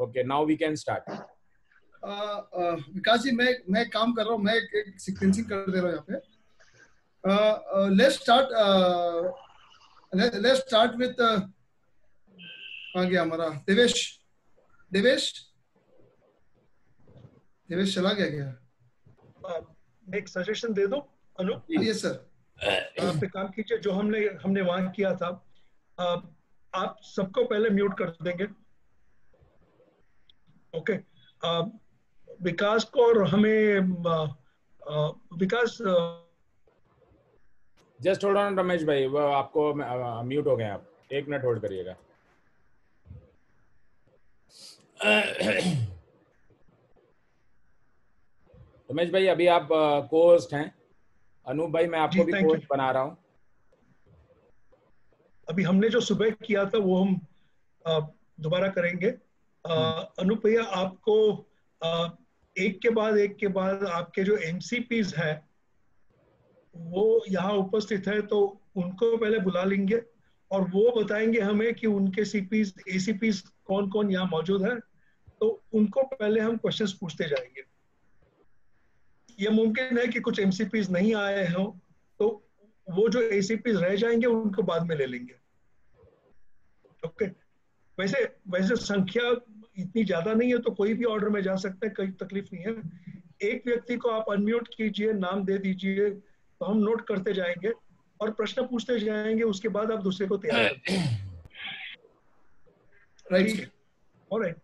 Okay now we can start Vikas ji मैं मैं काम कर रहा हूँ मैं एक, एक सीक्वेंसिंग कर दे रहा हूँ यहाँ पे। Let's start let's start with आ गया हमारा देवेश। देवेश? देवेश चला गया क्या? Uh, एक सजेशन दे दो। अनु यस सर आप एक काम कीजिए जो हमने हमने वहाँ किया था uh, आप सबको पहले म्यूट कर देंगे। ओके uh, विकास को और हमें uh, uh, Vikas just hold on Ramesh भाई वो आपको म्यूट हो गए आप। एक मिनट होल्ड करिएगा। रमेश भाई अभी आप कोस्ट हैं। अनूप भाई मैं आपको भी कोस्ट बना रहा हूँ। अभी हमने जो सुबह किया था वो हम दोबारा करेंगे। अनूप भैया आपको uh, एक के बाद एक के बाद आपके जो एमसीपीज है वो यहाँ उपस्थित है तो उनको पहले बुला लेंगे और वो बताएँगे हमें कि उनके सीपीज एसीपीज कौन कौन यहाँ मौजूद है तो उनको पहले हम क्वेश्चंस पूछते जाएँगे। ये मुमकिन है कि कुछ एमसीपीज नहीं आए हों तो वो जो एसीपीज रह जाएँगे उनको बाद में ले लेंगे। ओके? वैसे वैसे संख्या इतनी ज़्यादा नहीं है तो कोई भी ऑर्डर में जा सकता है कोई तकलीफ़ नहीं है। एक व्यक्ति को आप अनम्यूट कीजिए नाम दे दीजिए तो हम नोट करते जाएँगे और प्रश्न पूछते जाएँगे उसके बाद आप दूसरे को तैयार right alright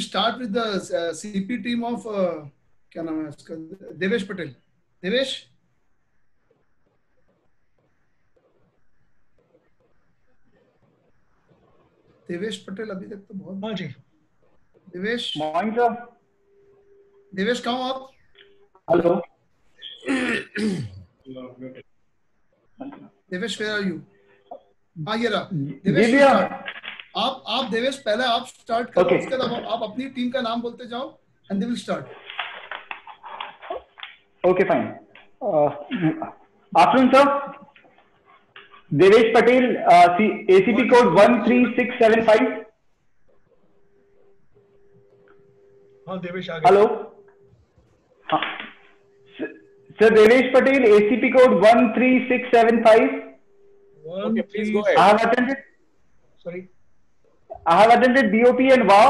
start with the uh, CP team of uh, क्या नाम है उसका? देवेश पटेल। देवेश? देवेश पटेल अभी तक तो बहुत हाँ जी। देवेश। Morning sir. देवेश कहाँ आप? Hello. Devesh where are you हाँ ये रहा। देवेश आप आप देवेश पहले आप स्टार्ट करो। Okay. उसके बाद आप- आप अपनी टीम का नाम बोलते जाओ and they will start okay fine afternoon sir Devesh Patel ACP code one three six seven five हाँ देवेश हेलो हाँ sir Devesh Patel ACP code one three six seven five Okay, please I have attended sorry I have attended BOP and WOW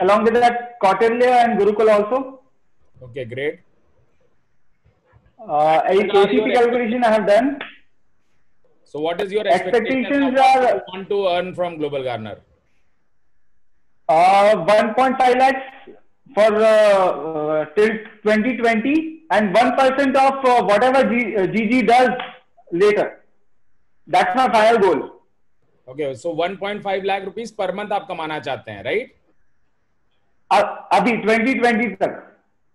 along with that Kautilya and Gurukul also. Okay, great. Uh, ACP calculation I have done. So what is your Expectations expectation of are- you want to earn from Global Garner? Uh, 1.5 lakhs for uh, uh, till 2020 and 1% of uh, whatever G, uh, GG does later. That's my final goal. Okay, so 1.5 lakh rupees per month आप कमाना चाहते हैं, right? Uh, अभी 2020 तक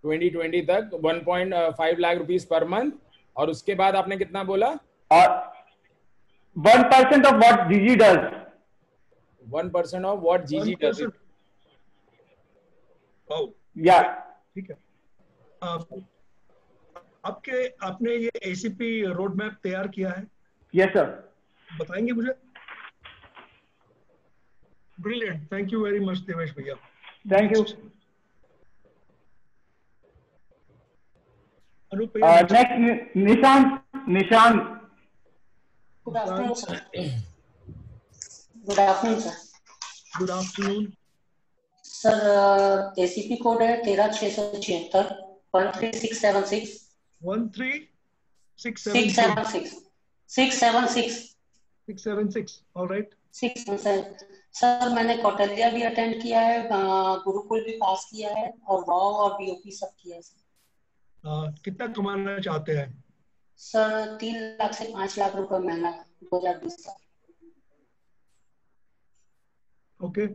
2020 तक 1.5 lakh rupees per month और उसके बाद आपने कितना बोला और 1% of what GG does. One percent of what G G does wow Yeah. ठीक है। आप, आपके आपने ये एसीपी रोड मैप तैयार किया है? Yes, sir. बताएँगे मुझे? Brilliant thank you very much Devesh भैया। Thank you. अनूप Uh, भैया Good afternoon, sir. Good afternoon, sir. Good afternoon sir ACP code है तेरह छह सौ छिहत्तर one three six seven six one three six six seven six six seven six six seven six all right six sir मैंने कौटल्या भी attend किया है गुरुकुल भी पास किया है और वाओ और बीओपी सब किया है सर कितना कमाना चाहते हैं? सर तीन लाख से पाँच लाख रुपए महीना दो हज़ार बीस तक ओके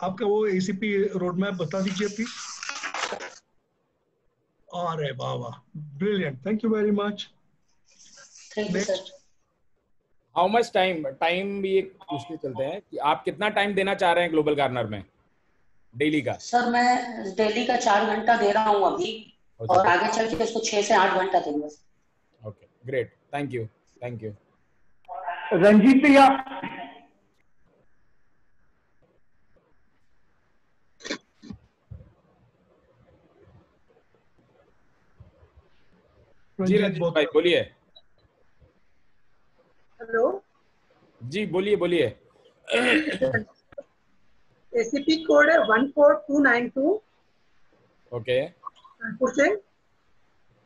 आपका वो एसीपी रोड मैप बता दीजिए प्लीज़ अरे वाह वाह brilliant thank you very much thank how much time time भी एक पूछते चलते हैं कि आप कितना टाइम देना चाह रहे हैं ग्लोबल गार्नर में? डेली का। सर मैं डेली का चार घंटा दे रहा हूँ अभी और आगे चल के उसको छह से आठ घंटा दूँगा। Great thank you thank you Ranjeet भैया जी रंजीत भाई बोलिए हेलो जी बोलिए बोलिए एसीपी कोड है one four two nine two okay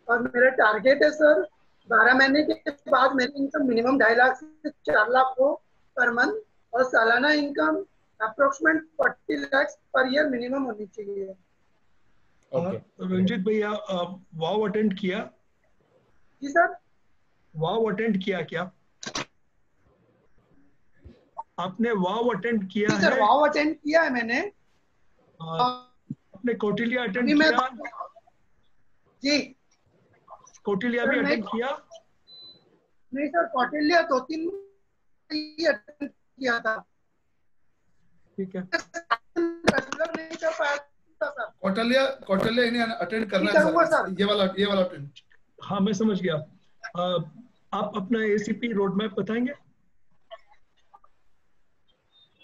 और मेरा टारगेट है सर बारह महीने के बाद मेरी इनकम मिनिमम ढाई लाख से चार लाख हो पर मंथ और सालाना income approximate forty lakh per year minimum होनी चाहिए। ओके रंजीत भैया वाव अटेंड किया? जी सर। वाव अटेंड किया क्या? आपने वाव अटेंड किया है? वाव अटेंड किया है मैंने। अ, आपने कौटिल्या अटेंड किया? जी। कौटिल्या भी अटेंड किया? नहीं सर कौटिल्य दो तीन अटेंड किया था। ठीक है। नहीं कर पाया था सर। कौटल्या कौटल्या इन्हें अटेंड करना है, सर। सर। ये वाला ये वाला अटेंड हाँ मैं समझ गया। आप अपना एसीपी रोड मैप बताएँगे?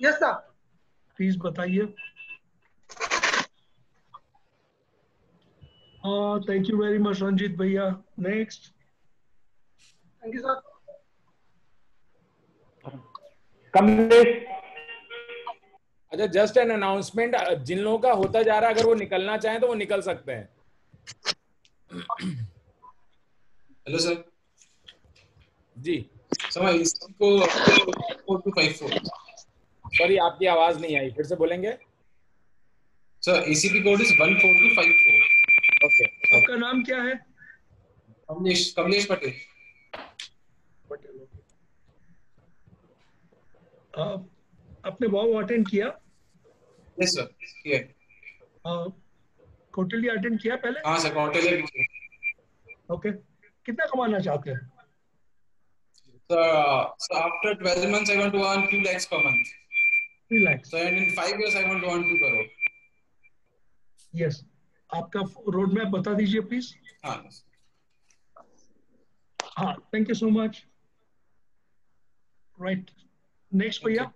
यस सर प्लीज़ बताइए। Uh, thank you very much, Ranjit Bhaiya. Next. Thank you, sir. अच्छा जस्ट एन अनाउंसमेंट जिन लोगों का होता जा रहा है अगर वो निकलना चाहें तो वो निकल सकते हैं। हेलो सर जी। सर सॉरी आपकी आवाज़ नहीं आई फिर से बोलेंगे? सर एसीपी कोड इज़ 14254 आपका नाम क्या है? कमलेश पटेल पटेल। आप अटेंड किया? यस सर किया अटेंड किया पहले? हाँ सर कोटली ओके कितना कमाना चाहते हैं? Sir so after 12 months I want to earn 2 lakh per month 3 lakh so and in 5 years I want to earn 2 crore yes. आपका रोड मैप बता दीजिए प्लीज़ हाँ हाँ thank you so much right next भैया?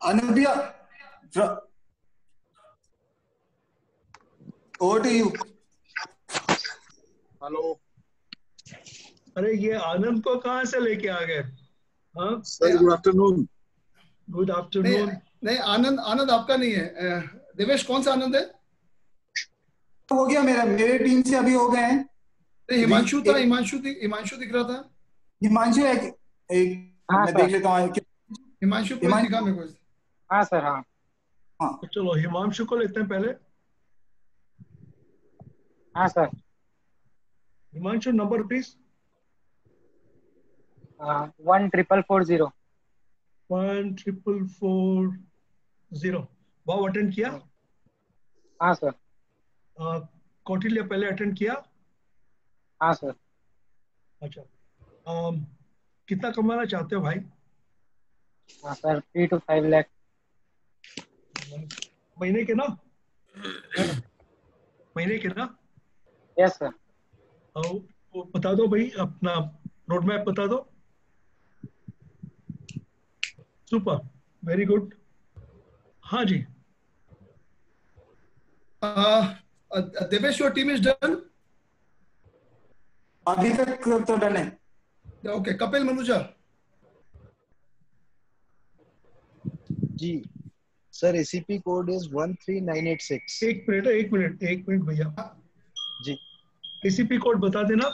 Anubhya, fro- over to you. Hello अरे ये आनंद को कहाँ से लेके आ गए? हाँ? गुड आफ्टरनून गुड आफ्टरनून नहीं आनंद आनंद आपका नहीं है। देवेश कौन सा आनंद है? हो गया मेरा मेरे टीम से अभी हो गए हैं। हिमांशु था हिमांशु हिमांशु दिख रहा था। हिमांशु एक, एक हाँ, मैं देख लेता हूँ हिमांशु को हिमांशु- मेरे को। हाँ सर हाँ। तो चलो हिमांशु को लेते हैं पहले। हाँ sir. Himanshu number please one triple four zero one triple four zero wow attend किया? हाँ। सर कौटिल्य पहले अटेंड किया? हाँ सर अच्छा. अम, कितना कमाना चाहते हो भाई? हाँ sir three two five lakh महीने के ना? महीने के ना? यस सर वो बता दो भाई अपना रोड मैप बता दो. सुपर वेरी गुड हाँ जी. Devesh your team is done अभी तक तो डन है। Okay Kapil Manuja ji sir ACP code is 13986 एक मिनट एक मिनट एक मिनट भैया। जी। एसीपी कोड बता देना।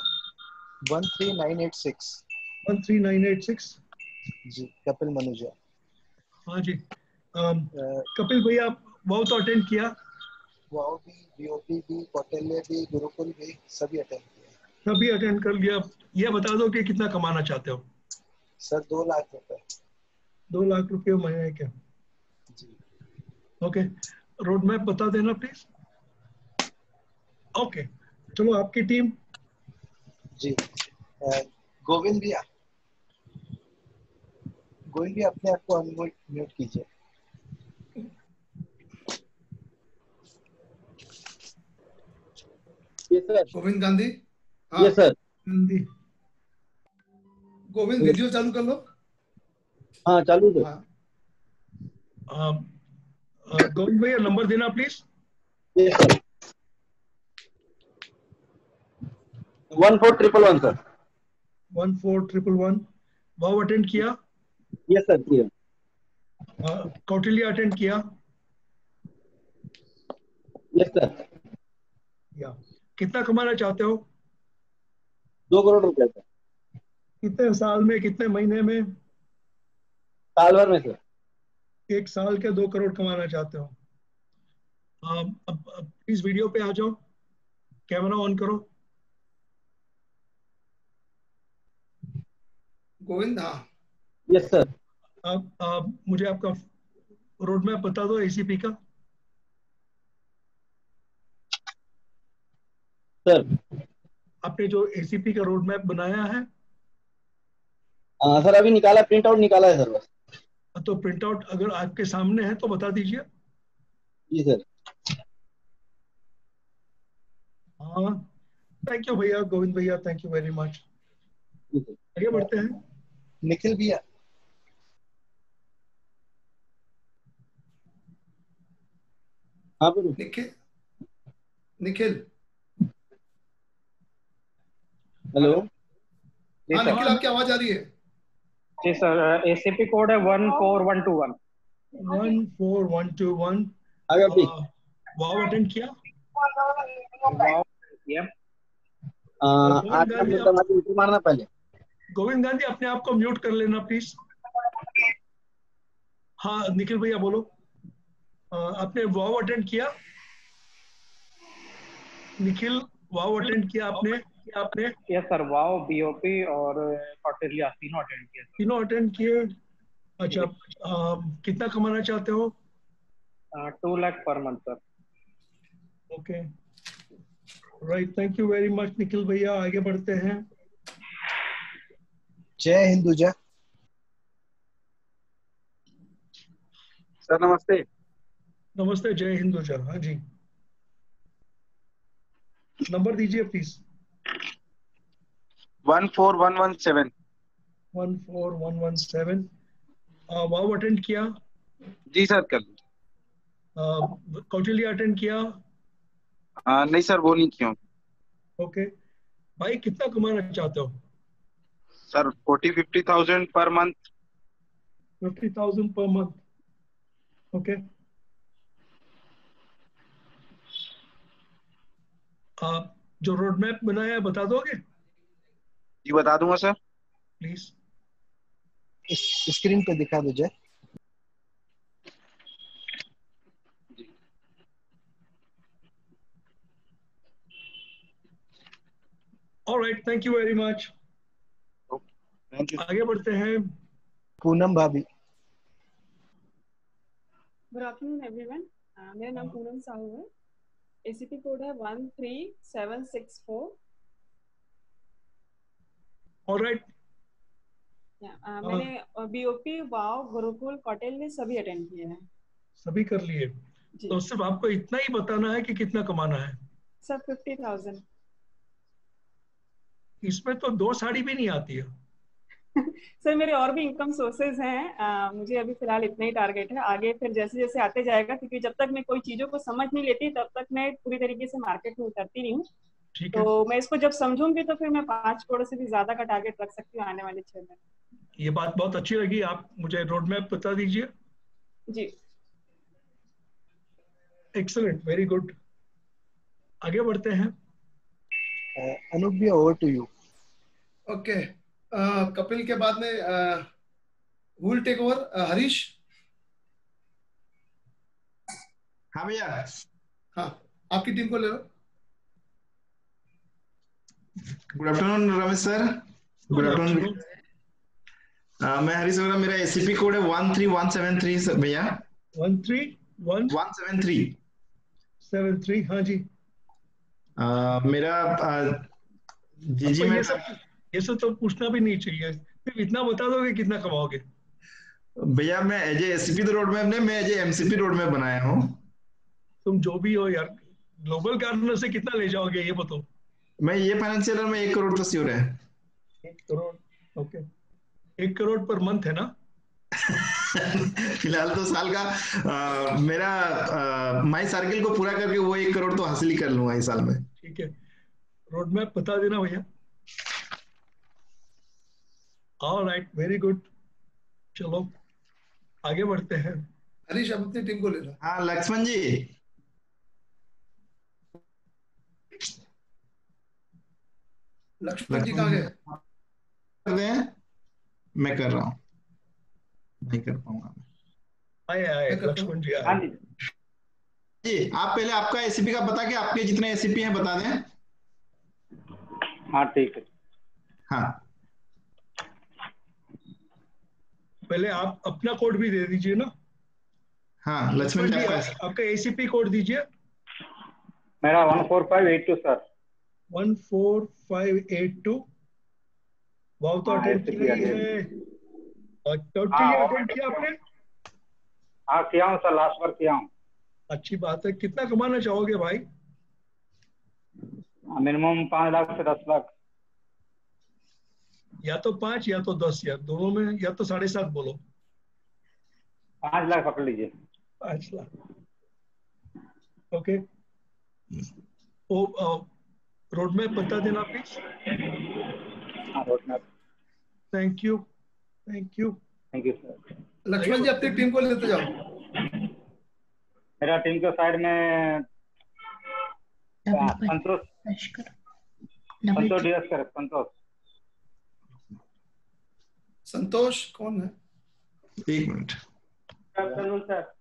13986 one three nine eight six जी कपिल मनुजा हाँ जी। अम, अ, कपिल भैया वो तो अटेंड किया। वाओ भी बीओपी भी कौटिल्य भी गुरुकुल भी सभी अटेंड किए सभी अटेंड कर लिया। ये बता दो कि कितना कमाना चाहते हो? सर दो लाख रुपए। दो लाख रुपए महीने के। जी। ओके रोड मैप बता देना प्लीज़ ओके चलो आपकी टीम जी। गोविंद भैया। गोविंद भैया अपने आप को अनम्यूट म्यूट कीजिए। Govind Gandhi? Yes sir Govind video चालू कर लो। हाँ चालू है। हाँ गोविंद भैया नंबर देना please yes sir one four triple one sir one four triple one wow attend किया? Yes sir clear uh, Kautilya attend किया? यस सर या कितना कमाना चाहते हो? दो करोड़ रुपया सर। कितने साल में कितने महीने में? साल भर में सर। एक साल के दो करोड़ कमाना चाहते हो। अम, अब प्लीज़ वीडियो पे आ जाओ। कैमरा ऑन करो। गोविंद। हाँ यस सर आप, आप मुझे आपका रोड मैप बता दो एसीपी का। सर। आपने जो एसीपी का रोड मैप बनाया है? हाँ सर अभी निकाला प्रिंट आउट निकाला है सर बस। तो प्रिंट आउट अगर आपके सामने है तो बता दीजिए। जी सर। हाँ थैंक यू भैया गोविंद भैया थैंक यू वेरी मच आगे बढ़ते हैं। निखिल भैया। हाँ निखिल निखिल। हेलो। हाँ निखिल आपकी आवाज़ आ रही है। जी सर एसीपी कोड है one four one two one one four one two one आगे अभी वाव अटेंड किया? ये आ, आठ लाख रुपया मात्र मीटर मारना पहले। गोविंद गांधी अपने आप को म्यूट कर लेना प्लीज़ हाँ निखिल भैया बोलो। आपने वाव अटेंड किया? निखिल वाव अटेंड किया आपने? क्या आपने? यस सर वाओ बीओपी और तीनों अटेंड किए तीनों अटेंड किए। अच्छा अ, कितना कमाना चाहते हो? Two lakh per month sir okay right thank you very much Nikhil भैया। आगे बढ़ते हैं। जय हिंदुजा सर नमस्ते। नमस्ते जय हिंद सर हाँ जी। नंबर दीजिए प्लीज़ वाव अटेंड किया जी सर कर कौटिल्य अटेंड किया आ, नहीं सर वो नहीं किया ओके भाई कितना कमाना चाहते हो sir forty fifty thousand per month fifty thousand per month okay आप जो रोड मैप बनाया है बता दोगे? जी बता दूँगा सर। प्लीज़। स्क्रीन पे दिखा दो जय All right, thank you very much. Thank you. आगे बढ़ते हैं। पूनम भाभी। गुड आफ्टरनून एवरीवन मेरा नाम हाँ। पूनम साहू है। एसीपी कोड है 13764 All right. Yeah, uh, मैंने uh, बीओपी वाव गुरुकुल कॉटेल में सभी अटेंड किए हैं। सभी कर लिए। तो सिर्फ़ आपको इतना ही बताना है कि कितना कमाना है। सर फिफ्टी थाउज़ेंड इसमें तो दो साड़ी भी नहीं आती है। सर मेरे और भी इनकम सोर्सेज हैं। आ, मुझे अभी फ़िलहाल इतना ही टारगेट है। आगे फिर जैसे जैसे आते जाएगा क्योंकि जब तक मैं कोई चीज़ों को समझ नहीं लेती तब तक मैं पूरी तरीके से मार्केट में उतरती नहीं हूँ। तो मैं इसको जब समझूँगी तो फिर मैं पाँच करोड़ से भी ज़्यादा का टारगेट रख सकती हूँ आने वाले छह महीने। ये बात बहुत अच्छी लगी। आप मुझे रोड मैप बता दीजिए। जी। एक्सलेंट वेरी गुड आगे बढ़ते हैं। अनूप भैया over to you okay Kapil के बाद में विल टेक ओवर हरीश? हाँ भैया। हाँ आपकी टीम को ले लो। Good afternoon Ramesh sir good afternoon मैं हरीश अग्रवाल मेरा एसीपी कोड है one three one seven three भैया। One three one one seven three seven three हाँ जी। आ, मेरा आ, जी जी मैं ये सब तो पूछना भी नहीं चाहिए। सिर्फ़ इतना बता दोगे कितना कमाओगे? भैया मैं एज एसीपी रोड मैप नहीं मैं एज एमसीपी रोड मैप बनाया हूँ। तुम जो भी हो यार ग्लोबल गार्डनर से कितना ले जाओगे ये बताओ। मैं ये फाइनेंशियल में एक करोड़ तो श्योर है एक करोड़ ओके एक करोड़ पर मंथ है ना? फ़िलहाल तो साल का आ, मेरा माई सर्किल को पूरा करके वो एक करोड़ तो हासिल ही कर लूँगा इस साल में। ठीक है। रोड मैप बता देना भैया। ऑल राइट वेरी गुड चलो आगे बढ़ते हैं। हरीश अब अपनी टीम को ले लो। हाँ लक्ष्मण जी। लक्ष्मण जी कहाँ गए? मैं कर रहा हूँ। नहीं कर पाऊँगा आए आए लक्ष्मण जी आए। जी। आप पहले आपका एसीपी का बता के आपके जितने एसीपी हैं बता दें। हाँ ठीक है। हाँ। पहले आप अपना कोड भी दे दीजिए ना। हाँ लक्ष्मण जी जी आपका आप- आपका एसीपी कोड दीजिए। मेरा one four five eight two sir. One four five eight two wow तो हाँ, अटेंड किया है और टोटली हाँ, अटेंड किया आपने? हाँ किया हूँ सर लास्ट बार किया हूँ। अच्छी बात है। कितना कमाना चाहोगे भाई? मिनिमम पाँच लाख से दस लाख। या तो पाँच या तो दस या दोनों में या तो साढ़े सात बोलो। पाँच लाख पकड़ लीजिए। पाँच लाख। ओके। ओ रोड मैप बता देना प्लीज़ हाँ road map thank you thank you thank you sir Lakshman ji अपनी टीम को लेते जाओ. मेरा टीम के साइड में संतोष. संतोष डीएस कर संतोष. संतोष कौन है? एक मिनट। सर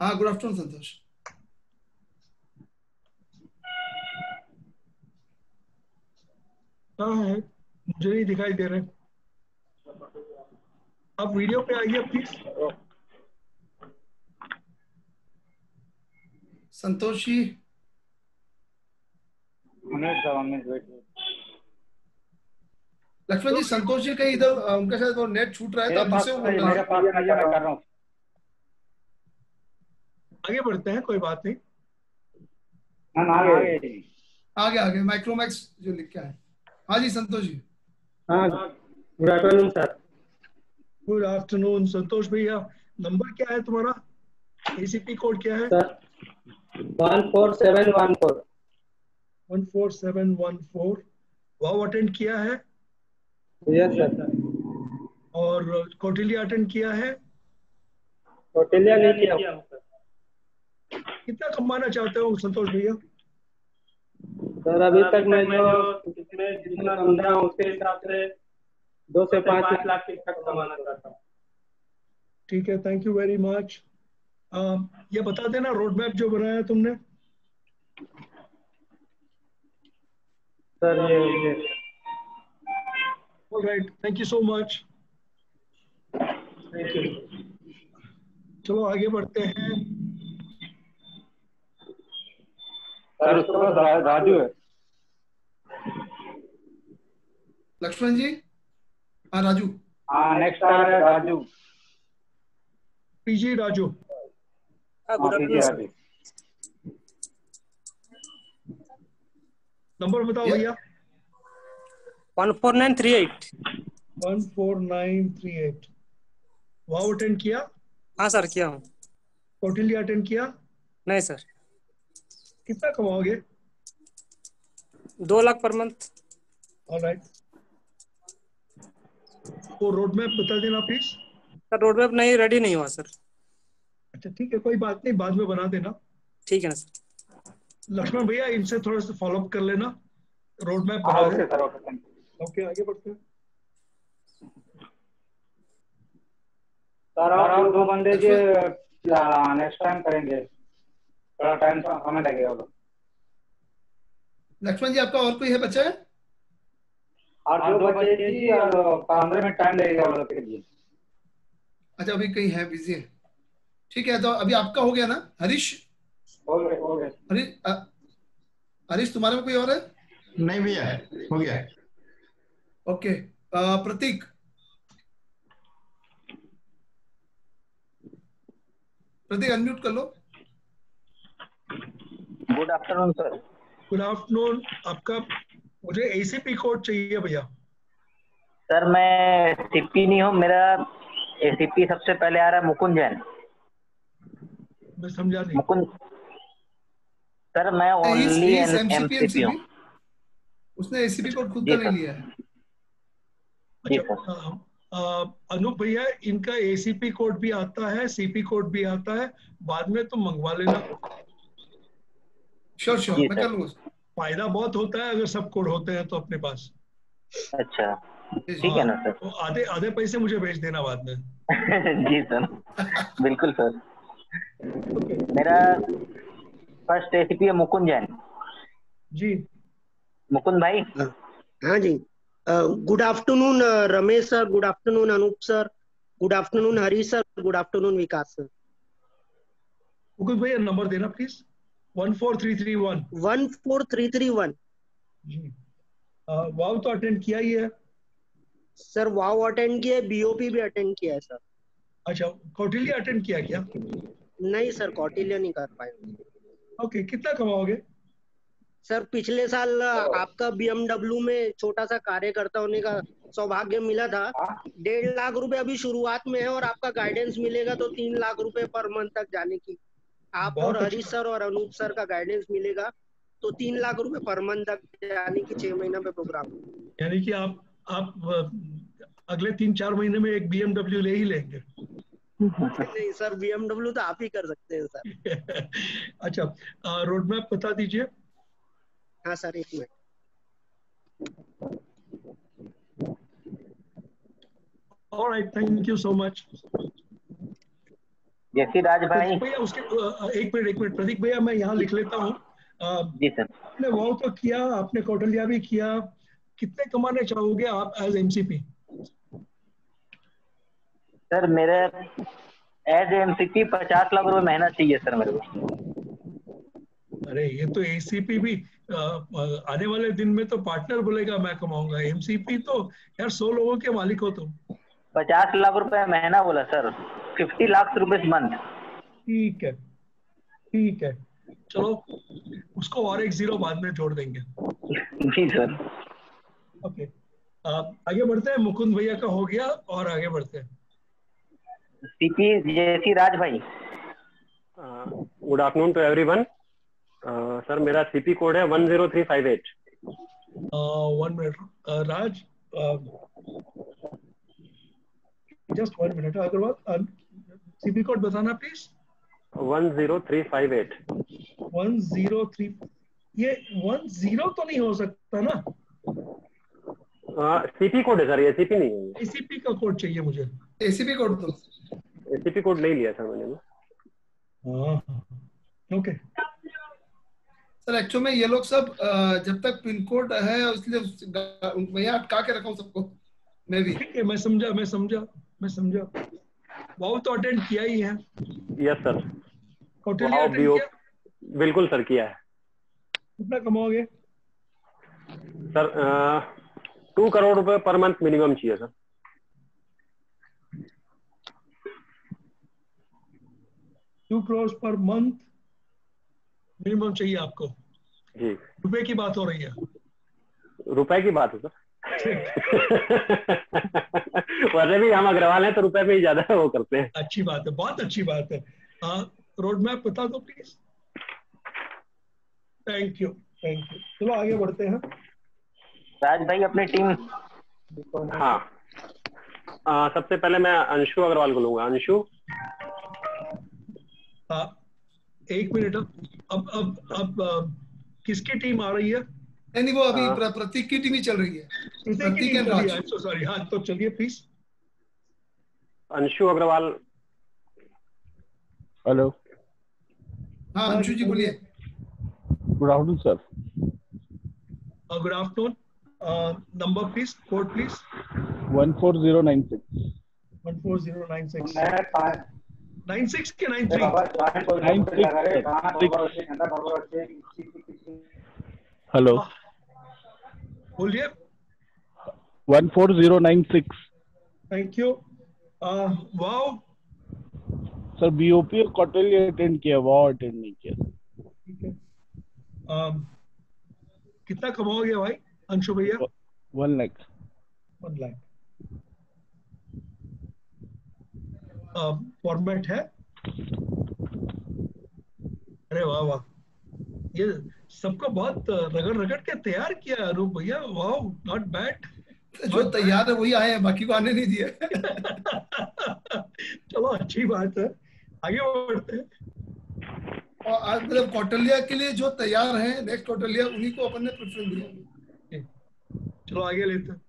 हाँ गुड आफ्टरनून संतोष कहाँ है मुझे नहीं दिखाई दे रहे। आप वीडियो पे आइए प्लीज़ संतोष। जी लक्ष्मण जी संतोष जी कहीं इधर उनका शायद वो नेट छूट रहा है तो आप पास दूसरे को मेरे पास मैं कर रहा हूँ। आगे बढ़ते हैं कोई बात नहीं। हम आगे। आगे आगे माइक्रोमैक्स जो लिख के आए। हाँ जी संतोष। जी हाँ good afternoon sir good afternoon Santosh भैया। नंबर क्या है तुम्हारा? एसीपी कोड क्या है? Sir one four seven one four one four seven one four wow attend किया है? यस सर और कौटिल्य अटेंड किया है? कौटिल्य नहीं किया। कितना कमाना चाहते हो संतोष भैया? सर अभी तक मैं जो जितने जितना समझा हूँ उसके हिसाब से दो से पाँच लाख तक कमाना चाहता हूँ। ठीक है थैंक यू वेरी मच ये बता देना रोड मैप जो बनाया तुमने। सर ये ये right thank you so much thank you चलो आगे बढ़ते हैं। सर उसके पास राजू है। लक्ष्मण जी? हाँ राजू। हाँ नेक्स्ट आ रहा है राजू। पीजी राजू। हाँ राजू। नंबर बताओ भैया। One four nine three eight. One four nine three eight. Wow attend किया? हाँ सर किया हूँ। कौटिल्य अटेंड किया? नहीं सर। कितना कमाओगे? दो लाख पर मंथ। ऑलराइट वो रोड मैप बता देना प्लीज़ सर रोड मैप नहीं रेडी नहीं हुआ सर। अच्छा ठीक है कोई बात नहीं बाद में बना देना। ठीक है ना सर। लक्ष्मण भैया इनसे थोड़ा सा फॉलो अप कर लेना। रोड मैप बना ओके आगे बढ़ते हैं। सर और दो बंदे जो नेक्स्ट टाइम करेंगे। थोड़ा टाइम समय लगेगा लक्ष्मण जी आपका और कोई है बच्चा और दो बजे जी और पंद्रह मिनट टाइम लगेगा के लिए। अच्छा अभी कहीं है बिज़ी है। ठीक है तो अभी आपका हो गया ना? हरीश? हो गए हो गए हरीश हरीश तुम्हारे में कोई और है? नहीं भैया हो गया। ओके प्रतीक? प्रतीक अनम्यूट कर लो। Good afternoon sir good afternoon आपका मुझे एसीपी कोड चाहिए भैया। सर मैं सीपी नहीं हूँ मेरा एसीपी सबसे पहले आ रहा है मुकुंद जैन। मैं समझा नहीं। मुकुंद। सर मैं ओनली एमसीपी हूँ। उसने एसीपी कोड खुद का नहीं लिया है। अच्छा अ, अनूप भैया इनका एसीपी कोड भी आता है सीपी कोड भी आता है। बाद में तुम मंगवा लेना। श्योर श्योर मैं कर लूँगा फ़ायदा बहुत होता है अगर सब कोड होते हैं तो अपने पास। अच्छा। ठीक है ना सर तो आधे आधे पैसे मुझे भेज देना बाद में। जी सर। बिल्कुल सर। मेरा फ़र्स्ट एसीपी है मुकुंद जैन। जी। मुकुंद भाई? हाँ जी। Good afternoon Ramesh sir good afternoon Anoop sir good afternoon Hari sir good afternoon Vikas sir. Mukund भाई नंबर देना please one four three three one one four three three one wow तो attend किया ही है? Sir wow attend किया है BOP भी attend किया है सर अच्छा कौटिल्य अटेंड किया क्या? नहीं सर कौटिल्य नहीं कर पाए ओके कितना कमाओगे? सर पिछले साल आपका बीएमडब्ल्यू में छोटा सा कार्यकर्ता होने का सौभाग्य मिला था। डेढ़ लाख रुपए अभी शुरुआत में है और आपका गाइडेंस मिलेगा तो तीन लाख रुपए पर मंथ तक जाने की। आप और। हरीश सर और अनूप सर का गाइडेंस मिलेगा तो तीन लाख रुपए पर मंथ तक जाने की छह महीना पे प्रोग्राम यानी कि आप आप अगले तीन चार महीने में एक बीएमडब्ल्यू ले ही लेंगे। नहीं सर बीएमडब्ल्यू तो आप ही कर सकते हैं सर। अच्छा रोड मैप बता दीजिए। हाँ सर एक minute. Alright thank you so much जैसी राज भाई। भैया उसके एक मिनट एक मिनट प्रतीक भैया मैं यहाँ लिख लेता हूँ। जी सर। आपने वाव तो किया आपने कौटल्या भी किया। कितने कमाने चाहोगे आप एज एमसीपी सर मेरे एज एमसीपी पचास लाख रुपए महीना चाहिए सर मेरे को। अरे ये तो एसीपी भी आने वाले दिन में तो पार्टनर बोलेगा मैं कमाऊँगा। एमसीपी तो यार सौ लोगों के मालिक हो तुम। पचास लाख रुपए महीना बोला sir. Fifty lakh rupees month ठीक है ठीक है। चलो उसको और एक ज़ीरो बाद में जोड़ देंगे। जी सर। ओके आगे बढ़ते हैं। मुकुंद भैया का हो गया और आगे बढ़ते हैं। सीपी जैसी राज भाई। Good afternoon to everyone sir मेरा सीपी कोड है one zero three five eight one minute Raj just one minute Agarwal CP code बताना please one zero three five eight one zero three ये one zero तो नहीं हो सकता ना? CP code है सर ये सीपी नहीं है। एसीपी का कोड चाहिए मुझे। एसीपी कोड तो। सीपी कोड नहीं लिया सर मैंने। ओके सर एक्चुअल में ये लोग सब जब तक पिन कोड है इसलिए मैं यहाँ अटका के रखा हूँ सबको। मैं भी ठीक है मैं समझा मैं समझा। मैं समझा। वाव तो अटेंड किया ही है। यस सर कौटिल्य बिल्कुल सर किया है। कितना कमाओगे? सर टू करोड़ रुपए पर मंथ मिनिमम चाहिए sir two crore per month minimum चाहिए आपको। जी। रुपए की बात हो रही है। रुपए की बात है सर वैसे भी हम अग्रवाल हैं तो रुपए में ही ज़्यादा वो करते हैं। अच्छी बात है बहुत अच्छी बात है। रोड मैप बता दो please. Thank you thank you चलो आगे बढ़ते हैं। राज भाई अपनी टीम हाँ। आ, सबसे पहले मैं अंशु अग्रवाल को लूँगा। अंशु? एक मिनट अब अब अब अ, किसकी टीम आ रही है? नहीं नहीं वो अभी हाँ। प्र- प्रतीक की टीम ही चल रही है। प्रतीक की एंड राज। सॉरी हाँ तो चलिए प्लीज़ अंशु अग्रवाल। हेलो हाँ अंशु जी बोलिए। Good afternoon sir good afternoon number please code please one four zero nine six one four बोलिए one four zero nine six thank you wow sir BOP और Kautilya attend किया वो attend नहीं किया। ठीक है। Um, कितना कमाओगे भाई अंशु भैया? One lakh one lakh format है। अरे वाह वाह। ये सबको बहुत रगड़ रगड़ के तैयार किया अनूप भैया। वाह नॉट बैड जो तैयार है वही आए हैं बाकी को आने नहीं दिया। चलो अच्छी बात है। आगे बढ़ते हैं। और आज मतलब कौटल्या के लिए जो तैयार हैं नेक्स्ट कौटल्या उन्हीं को अपन ने प्रेफरेंस दिया। चलो आगे लेते हैं।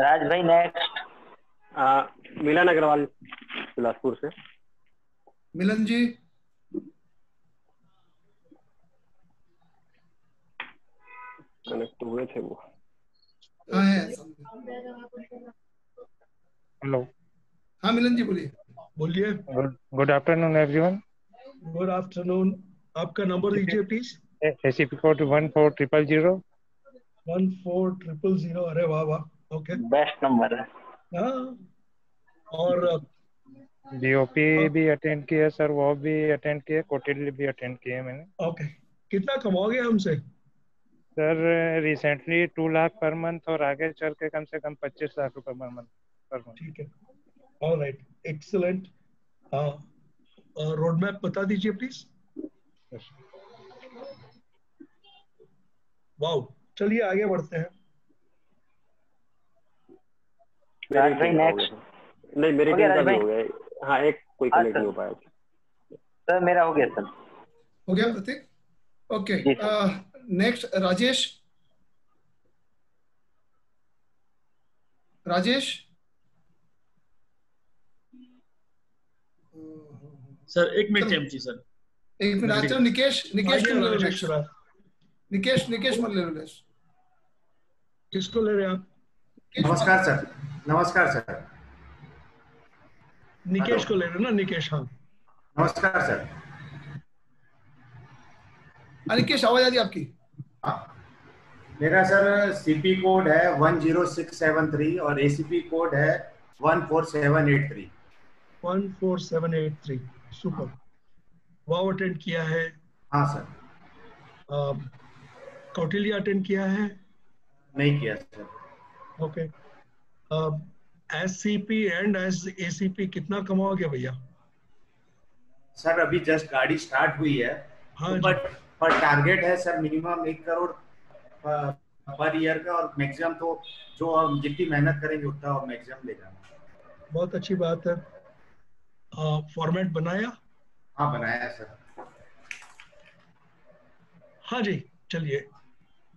राज भाई नेक्स्ट मिलन अग्रवाल बिलासपुर से। मिलन जी। कनेक्ट हुए थे वो? हाँ हेलो हाँ मिलन जी बोलिए। बोलिए। Good afternoon everyone good afternoon आपका नंबर दीजिए please ACP code one four triple zero one four triple zero अरे वाह वाह। ओके बेस्ट नंबर है। हाँ। और बीओपी भी अटेंड किया सर वो भी अटेंड किया कोटिल भी अटेंड किया मैंने। ओके कितना कमाओगे हमसे? Sir recently to lakh per month और आगे चल के कम से कम पच्चीस लाख रुपए पर मंथ पर मंथ ठीक है। ऑलराइट एक्सीलेंट हाँ। रोड मैप बता दीजिए प्लीज़ वाओ चलिए आगे बढ़ते हैं। हो गया। नहीं मेरी हो टीम गया का भी हो गया। हाँ एक कोई हाँ, कनेक्ट सर। नहीं हो पाया। सर मेरा हो गया सर हो गया Prateek? Okay next Rajesh Rajesh sir एक मिनट एमजी सर एक मिनट अच्छा निकेश निकेश तुम ले लो राजेश निकेश निकेश मत ले लो. किसको ले रहे हैं आप? नमस्कार सर नमस्कार सर निकेश को ले रहे हैं ना निकेश हाँ। नमस्कार सर हाँ, निकेश आवाज़ आ रही है आपकी? मेरा सर सीपी कोड है one zero six seven three और एसीपी कोड है one four seven eight three one four seven eight three super wow attend किया है। हाँ सर। कौटिल्य अटेंड किया है? नहीं किया sir. Okay S C P and S A C P कितना कमाओगे भैया? सर अभी जस्ट गाड़ी स्टार्ट हुई है। हाँ तो पर पर टारगेट है सर मिनिमम एक करोड़ पर ईयर का और मैक्सिमम तो जो हम जितनी मेहनत करेंगे उतना और मैक्सिमम ले जाना बहुत अच्छी बात है। फॉर्मेट बनाया? हाँ बनाया सर हाँ जी चलिए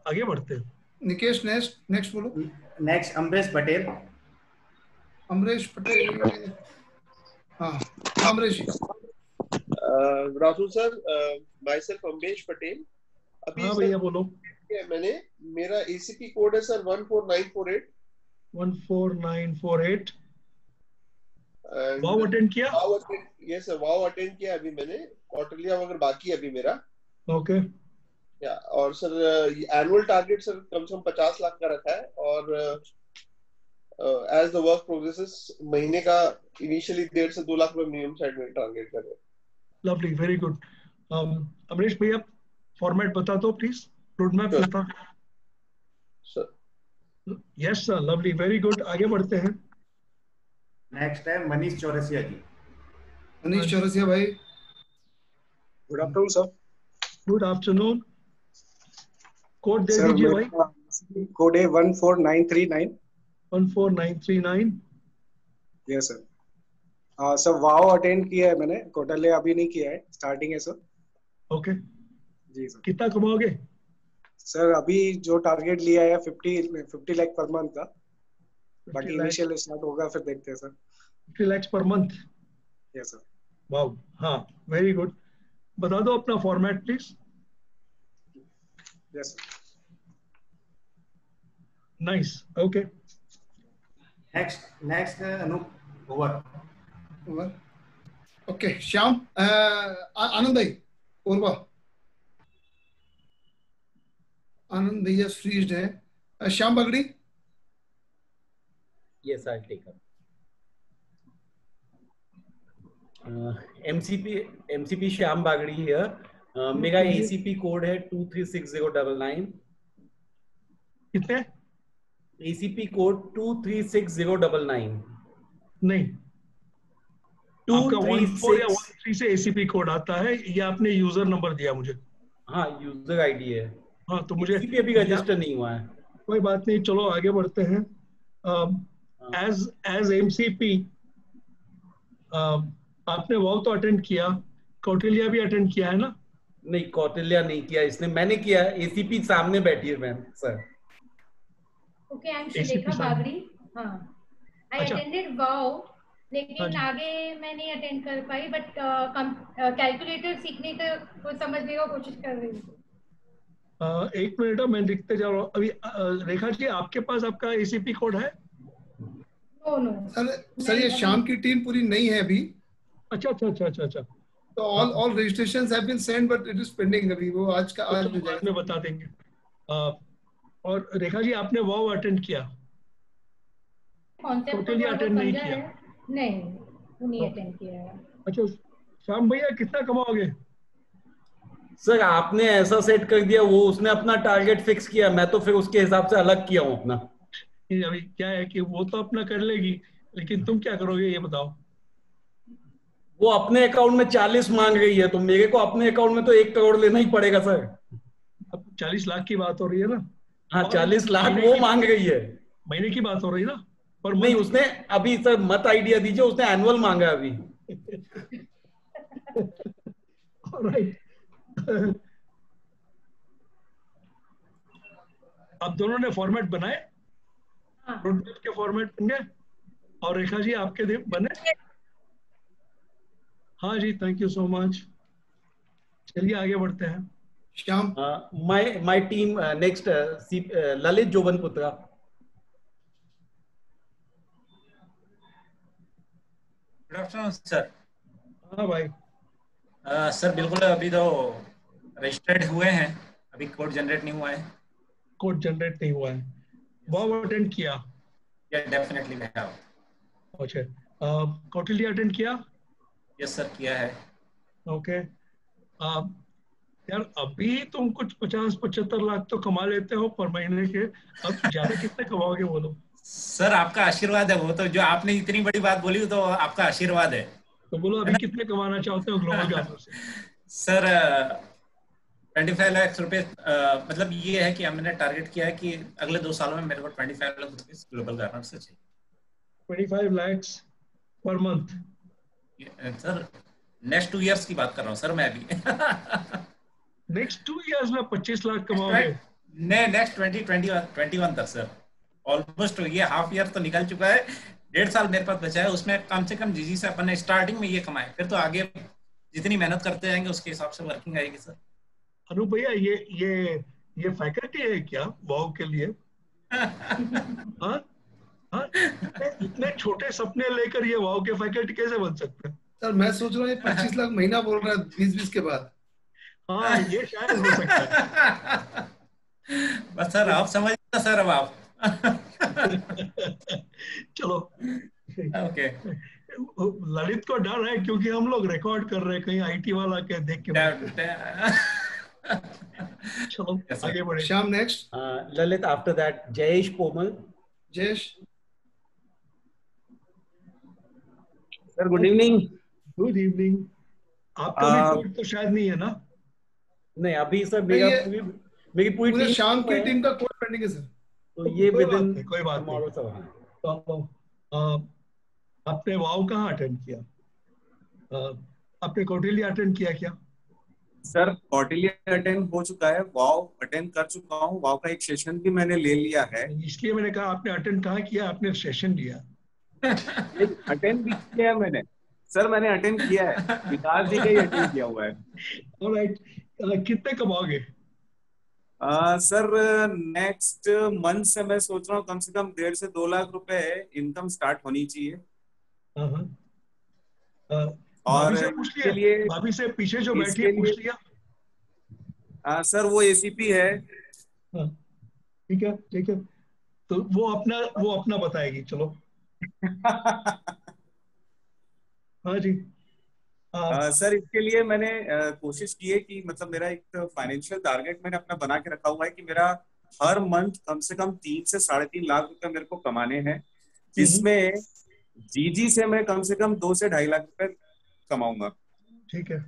आगे बढ़ते हैं। निकेश नेक्स्ट नेक्स्ट बोलो। नेक्स्ट अमरेश पटेल। अमरेश पटेल। हाँ Amresh afternoon sir myself Ambesh Patel. अभी हाँ भैया बोलो। मैंने। मेरा एसीपी कोड है sir one four nine four eight one four nine four eight wow attend किया? वाव अटेंड ये सर वाव अटेंड किया अभी मैंने। क्वार्टरली अगर बाकी है अभी मेरा। ओके या और सर एनुअल टारगेट सर कम से कम पचास लाख का रखा है। और एज द वर्क प्रोग्रेसेस महीने का इनिशियली डेढ़ से दो लाख रुपए मिनिमम साइड में टारगेट कर रहे हैं। लवली वेरी गुड अमरीश भैया फॉर्मेट बता दो प्लीज़ रोड मैप Sure. बता yes sir lovely very good आगे बढ़ते हैं। नेक्स्ट है मनीष चौरसिया जी। मनीष चौरसिया भाई। Good afternoon sir good afternoon code दे दीजिए भाई। कोड है one four nine three nine one four nine three nine yes sir sir wow attend किया है मैंने। कोटले अभी नहीं किया है। स्टार्टिंग है सर ओके जी सर। कितना कमाओगे? सर अभी जो टारगेट लिया है fifty fifty lakh per month का। बाकी इनिशियल स्टार्ट होगा फिर देखते हैं sir. Fifty lakhs per month yes sir wow हाँ वेरी गुड बता दो अपना format please yes sir nice okay next next है Anoop over over okay Shyam Anand भाई उर्वा आनंद भैया फ्रीज है Shyam Bagri Yes, I'll take up. Uh, MCP Shyam Bagri. Uh, मेरा ACP code है two three six zero double nine कितने ACP code two three six zero double nine नहीं two three four या one three से ACP code आता है ये आपने यूज़र नंबर दिया मुझे। हाँ यूज़र आईडी है। हाँ तो मुझे अभी रजिस्टर नहीं हुआ है। कोई बात नहीं चलो आगे बढ़ते हैं। एज एज एमसीपी आपने वो तो अटेंड किया कौटिल्या भी अटेंड किया है ना? नहीं कौटिल्या नहीं किया इसने मैंने किया एसीपी सामने बैठी है ma'am sir. Okay I am Shilekha Bagri हाँ। आई। अटेंडेड वाओ लेकिन हाँ आगे मैं नहीं अटेंड कर पाई बट कैलकुलेटर सीखने का को समझने का कोशिश कर रही हूँ। अ, एक मिनट मैं लिखते जा रहा हूँ। अभी अ, रेखा जी आपके पास आपका एसीपी कोड है? नो नो सर सर ये शाम की टीम पूरी नहीं है अभी। अच्छा अच्छा अच्छा अच्छा अच्छा। तो all all registrations have been send but it is pending अभी। वो आज का आज हो बाद जाएगा। में बता देंगे। अ, और रेखा जी आपने वो अटेंड किया? कॉन्सेप्ट Totally attend नहीं किया। नहीं वो अटेंड किया है। अच्छा श्याम भैया कितना कमाओगे? सर आपने ऐसा सेट कर दिया वो उसने अपना टारगेट फिक्स किया मैं तो फिर उसके हिसाब से अलग किया हूँ अपना। अभी क्या है कि वो तो अपना कर लेगी लेकिन तुम क्या करोगे ये बताओ। वो अपने अकाउंट में चालीस मांग रही है तो मेरे को अपने अकाउंट में तो एक करोड़ लेना ही पड़ेगा सर। अब चालीस लाख की बात हो रही है ना। हाँ चालीस लाख वो मांग रही है। महीने की बात हो रही है ना। पर नहीं उसने अभी सर मत आइडिया दीजिए उसने एनुअल मांगा अभी। आप दोनों ने फॉर्मेट बनाए? रोडमैप के फॉर्मेट गए और रेखा जी आपके बने? हाँ जी थैंक यू सो मच चलिए आगे बढ़ते हैं। Shyam. My my team next Lalit Joban Putra good afternoon sir हाँ भाई। आ, सर बिल्कुल अभी तो रजिस्टर्ड हुए हैं। अभी कोड जनरेट नहीं हुआ है। कोड जनरेट नहीं हुआ है। वो अटेंड किया? या डेफिनेटली वी हैव अच्छा कौटिल्य अटेंड किया? यस सर किया है। ओके आ, यार अभी तुम कुछ पचास पचहत्तर लाख तो कमा लेते हो पर महीने के। अब ज़्यादा कितने कमाओगे बोलो? सर आपका आशीर्वाद है वो तो जो आपने इतनी बड़ी बात बोली तो आपका आशीर्वाद है। तो बोलो अभी कितने कमाना चाहते हो ग्लोबल से? सर ट्वेंटी फाइव लाख रुपए मतलब ये है कि हमने टारगेट किया है कि अगले दो सालों में मेरे को ट्वेंटी फाइव लाख रुपए ग्लोबल गार्मेंट से चाहिए। Twenty five lakhs per month sir next two years की बात कर रहा हूँ सर मैं अभी। नेक्स्ट टू इयर्स में पच्चीस lakh कमाओगे? Next twenty twenty twenty one तक सर। ऑलमोस्ट ये हाफ़ ईयर तो निकल चुका है। डेढ़ साल मेरे पास बचा है उसमें कम से कम जीजी से अपन ने स्टार्टिंग में ये कमाए। फिर तो आगे जितनी मेहनत करते जाएँगे उसके हिसाब से वर्किंग आएगी सर अनु भैया ये ये ये फैकल्टी है क्या वाव के लिए? हाँ? हाँ? इतने, छोटे सपने लेकर ये वाव के फैकल्टी कैसे बन सकते हैं? सर मैं सोच रहा हूँ पच्चीस लाख महीना बोल रहा है बीस बीस के बाद। हाँ ये शायद हो सकता है। बस सर आप समझ सर अब आप। चलो। ओके ललित को डर है क्योंकि हम लोग रिकॉर्ड कर रहे हैं कहीं आईटी वाला के देख के चलो आगे बढ़े। Shyam next Lalit after that Jayesh Komal Jayesh sir good evening good evening आपका भी तो शायद नहीं है ना? नहीं अभी सर मेरा मेरी पूरी टीम शाम की टीम का कोड पेंडिंग है सर तो ये कोई विद बात इन नहीं कोई बात नहीं। तो आ, आपने वाव कहाँ अटेंड किया? आ, आपने कौटिल्य अटेंड किया क्या? सर कौटिल्य अटेंड हो चुका है वाव अटेंड कर चुका हूँ वाव का एक सेशन भी मैंने ले लिया है। इसलिए मैंने कहा आपने अटेंड कहाँ किया? आपने सेशन लिया। अटेंड भी किया है मैंने। सर मैंने अटेंड किया है। विकास जी का ही अटेंड किया हुआ है। ऑलराइट कितने कमाओगे? सर नेक्स्ट मंथ से मैं सोच रहा हूँ कम से कम डेढ़ से दो लाख रुपए इनकम स्टार्ट होनी चाहिए। हाँ, हाँ। और भाभी से पूछ इसके लिया लिए भाभी से पीछे जो बैठी है पूछ लिया। आ, सर वो एसीपी है। हाँ, ठीक है ठीक है। तो वो अपना वो अपना बताएगी चलो। हाँ जी। सर इसके लिए मैंने कोशिश की है कि मतलब मेरा एक फाइनेंशियल टारगेट मैंने अपना बना के रखा हुआ है कि मेरा हर मंथ कम से कम तीन से साढ़े तीन लाख रुपए मेरे को कमाने हैं। जिसमें जीजी से मैं कम से कम दो से ढाई लाख रुपए कमाऊँगा। ठीक है।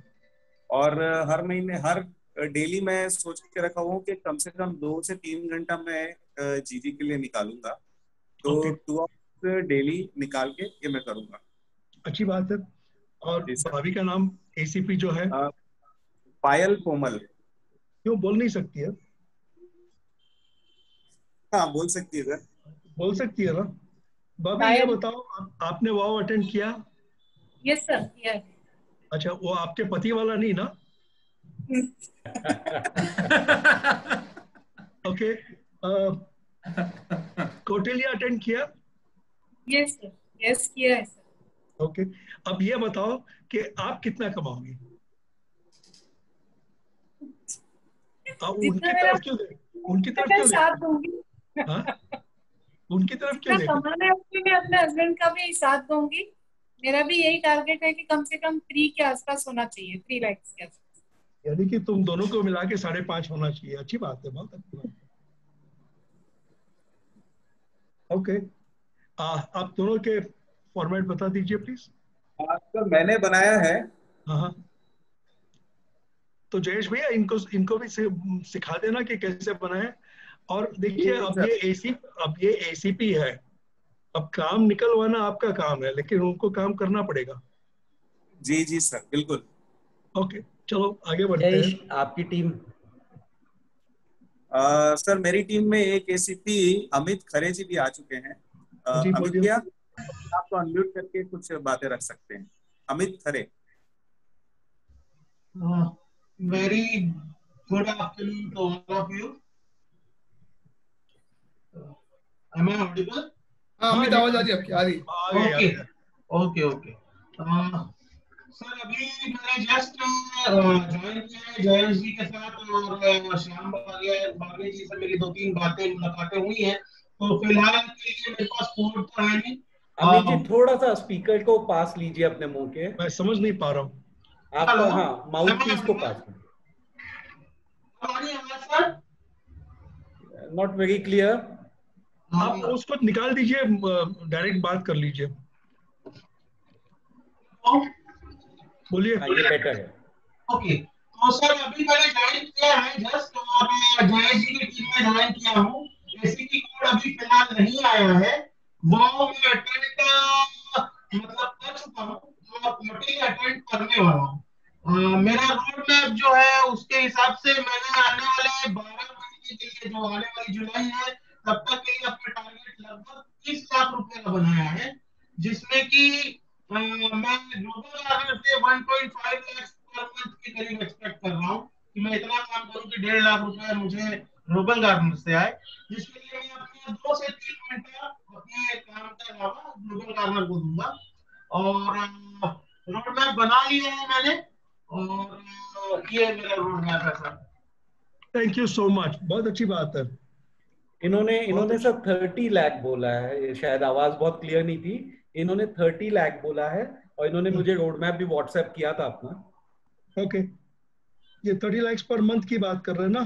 और हर महीने हर डेली मैं सोच के रखा हुआ हूँ कि कम से कम दो से तीन घंटा मैं जीजी के लिए निकालूँगा। तो टू आवर्स डेली निकाल के ये मैं करूँगा। अच्छी बात है। और भाभी का नाम एसीपी जो है। पायल कोमल। क्यों बोल नहीं सकती है? हाँ बोल सकती है सर। बोल सकती है ना? भाभी ये बताओ आप, आपने वाव अटेंड किया? यस सर यस अच्छा वो आपके पति वाला नहीं ना? ओके कोटेलिया अटेंड किया? यस सर यस किया है सर ओके? अब ये बताओ कि आप कितना कमाओगे? उनकी तरफ़ क्यों उनकी तरफ़ क्यों साथ दूँगी। हाँ? उनकी तरफ़ क्यों मैं कमाने अपने मैं अपने हस्बैंड का भी साथ दूँगी। मेरा भी यही टारगेट है कि कम से कम थ्री के आसपास होना चाहिए थ्री लैक्स के आसपास। यानी कि तुम दोनों को मिला के साढ़े पाँच होना चाहिए। अच्छी बात है बहुत अच्छी बात है। ओके। आप दोनों के फॉर्मेट बता दीजिए प्लीज़ तो मैंने बनाया है। हाँ तो जयेश भैया इनको इनको भी सिखा देना कि कैसे बनाए। और देखिए अब ये एसी अब ये एसीपी है। अब काम निकलवाना आपका काम है लेकिन उनको काम करना पड़ेगा। जी जी सर बिल्कुल। ओके चलो आगे बढ़ते हैं। आपकी टीम। आ, सर मेरी टीम में एक एसीपी अमित खरे जी भी आ चुके हैं। आ, जी, अमित भैया आपको अनम्यूट करके कुछ बातें रख सकते हैं। Amit Khare. Very good afternoon to all of you am i audible? हाँ अमित आवाज़ आ रही है आपकी आ रही ओके ओके ओके सर अभी मैंने जस्ट ज्वाइन किया है जयंत जी के साथ और श्याम बागे जी से मेरी दो तीन बातें मुलाकातें हुई हैं। तो फ़िलहाल के लिए मेरे पास कोड तो है नहीं। अमित जी थोड़ा सा स्पीकर को पास लीजिए अपने मुँह के। मैं समझ नहीं पा रहा हूँ। आप हाँ माउथ पीस को पास हमारी आवाज़ सर? नॉट वेरी क्लियर आप उसको निकाल दीजिए डायरेक्ट बात कर लीजिए। बोलिए। ये बेटर है। ओके। तो सर अभी मैंने ज्वाइन किया है जस्ट और जय जी की टीम में ज्वाइन किया हूँ। एसीपी कोड अभी फ़िलहाल नहीं आया है। मतलब हूँ मेरा रोड मैप जो है, उसके हिसाब से मैंने आने वाले बारह महीने के लिए, जो आने वाली जुलाई है, तब तक के लिए अपना टारगेट लगभग तीस लाख रुपए का बनाया है, जिसमें कि मैं ग्लोबल से 1.5 लाख पर मंथ के करीब एक्सपेक्ट कर रहा हूँ कि मैं इतना काम करूँ कि डेढ़ लाख रुपए मुझे ग्लोबल गार्डन से आए जिसके लिए मैं अपने दो से तीन घंटा अपने काम के अलावा ग्लोबल गार्डनर को दूँगा। और रोड मैप बना लिया है मैंने और ये मेरा रोड मैप है sir. Thank you so much बहुत अच्छी बात है। इन्होंने इन्होंने सब थर्टी लाख बोला है। शायद आवाज़ बहुत क्लियर नहीं थी। इन्होंने थर्टी लाख बोला है और इन्होंने मुझे रोड मैप भी व्हाट्सएप किया था अपना। Okay okay. ये थर्टी लाख पर मंथ की बात कर रहे हैं ना?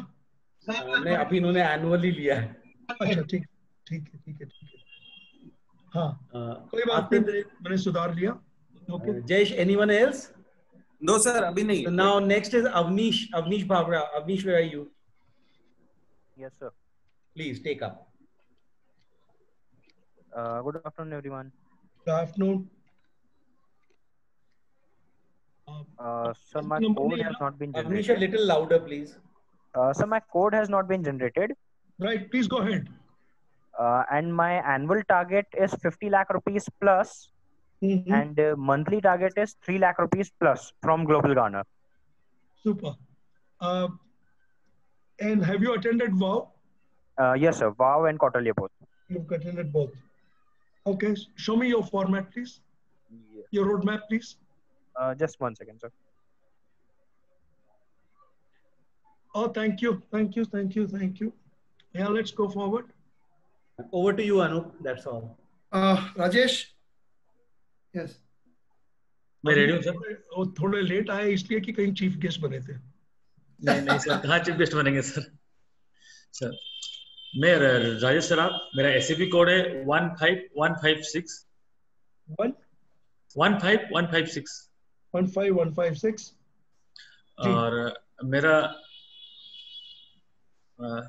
ने अभी उन्होंने एनुअली लिया। है अच्छा ठीक ठीक है ठीक है ठीक है। हाँ कोई बात नहीं। मैंने सुधार लिया। Okay. Jayesh anyone else no sir अभी नहीं। Now next is Avnish Avnish Bhavra Avnish where are you yes sir please take up good afternoon everyone good afternoon sir my code has not been generated Avnish a little louder please uh, so my code has not been generated. Right please go ahead. Uh, and my annual target is 50 lakh rupees plus mm -hmm. and uh, monthly target is 3 lakh rupees plus from global garner. Super. Uh, and have you attended wow? Uh, yes sir. Wow and quarterly both. You've attended both. Okay show me your format please. Yeah. your roadmap please. Uh, just one second sir oh thank you. Thank you. Thank you. Thank you. Yeah let's go forward. Over to you anup that's all. Uh, rajesh? Yes. मैं ready हूँ sir वो थोड़े late आए इसलिए कि कहीं chief guest बने थे। नहीं नहीं सर कहाँ चीफ गेस्ट बनेंगे सर सर मैं राजेश सराफ मेरा एस कोड है one five one five six one one five one five six one five one five six और मेरा uh,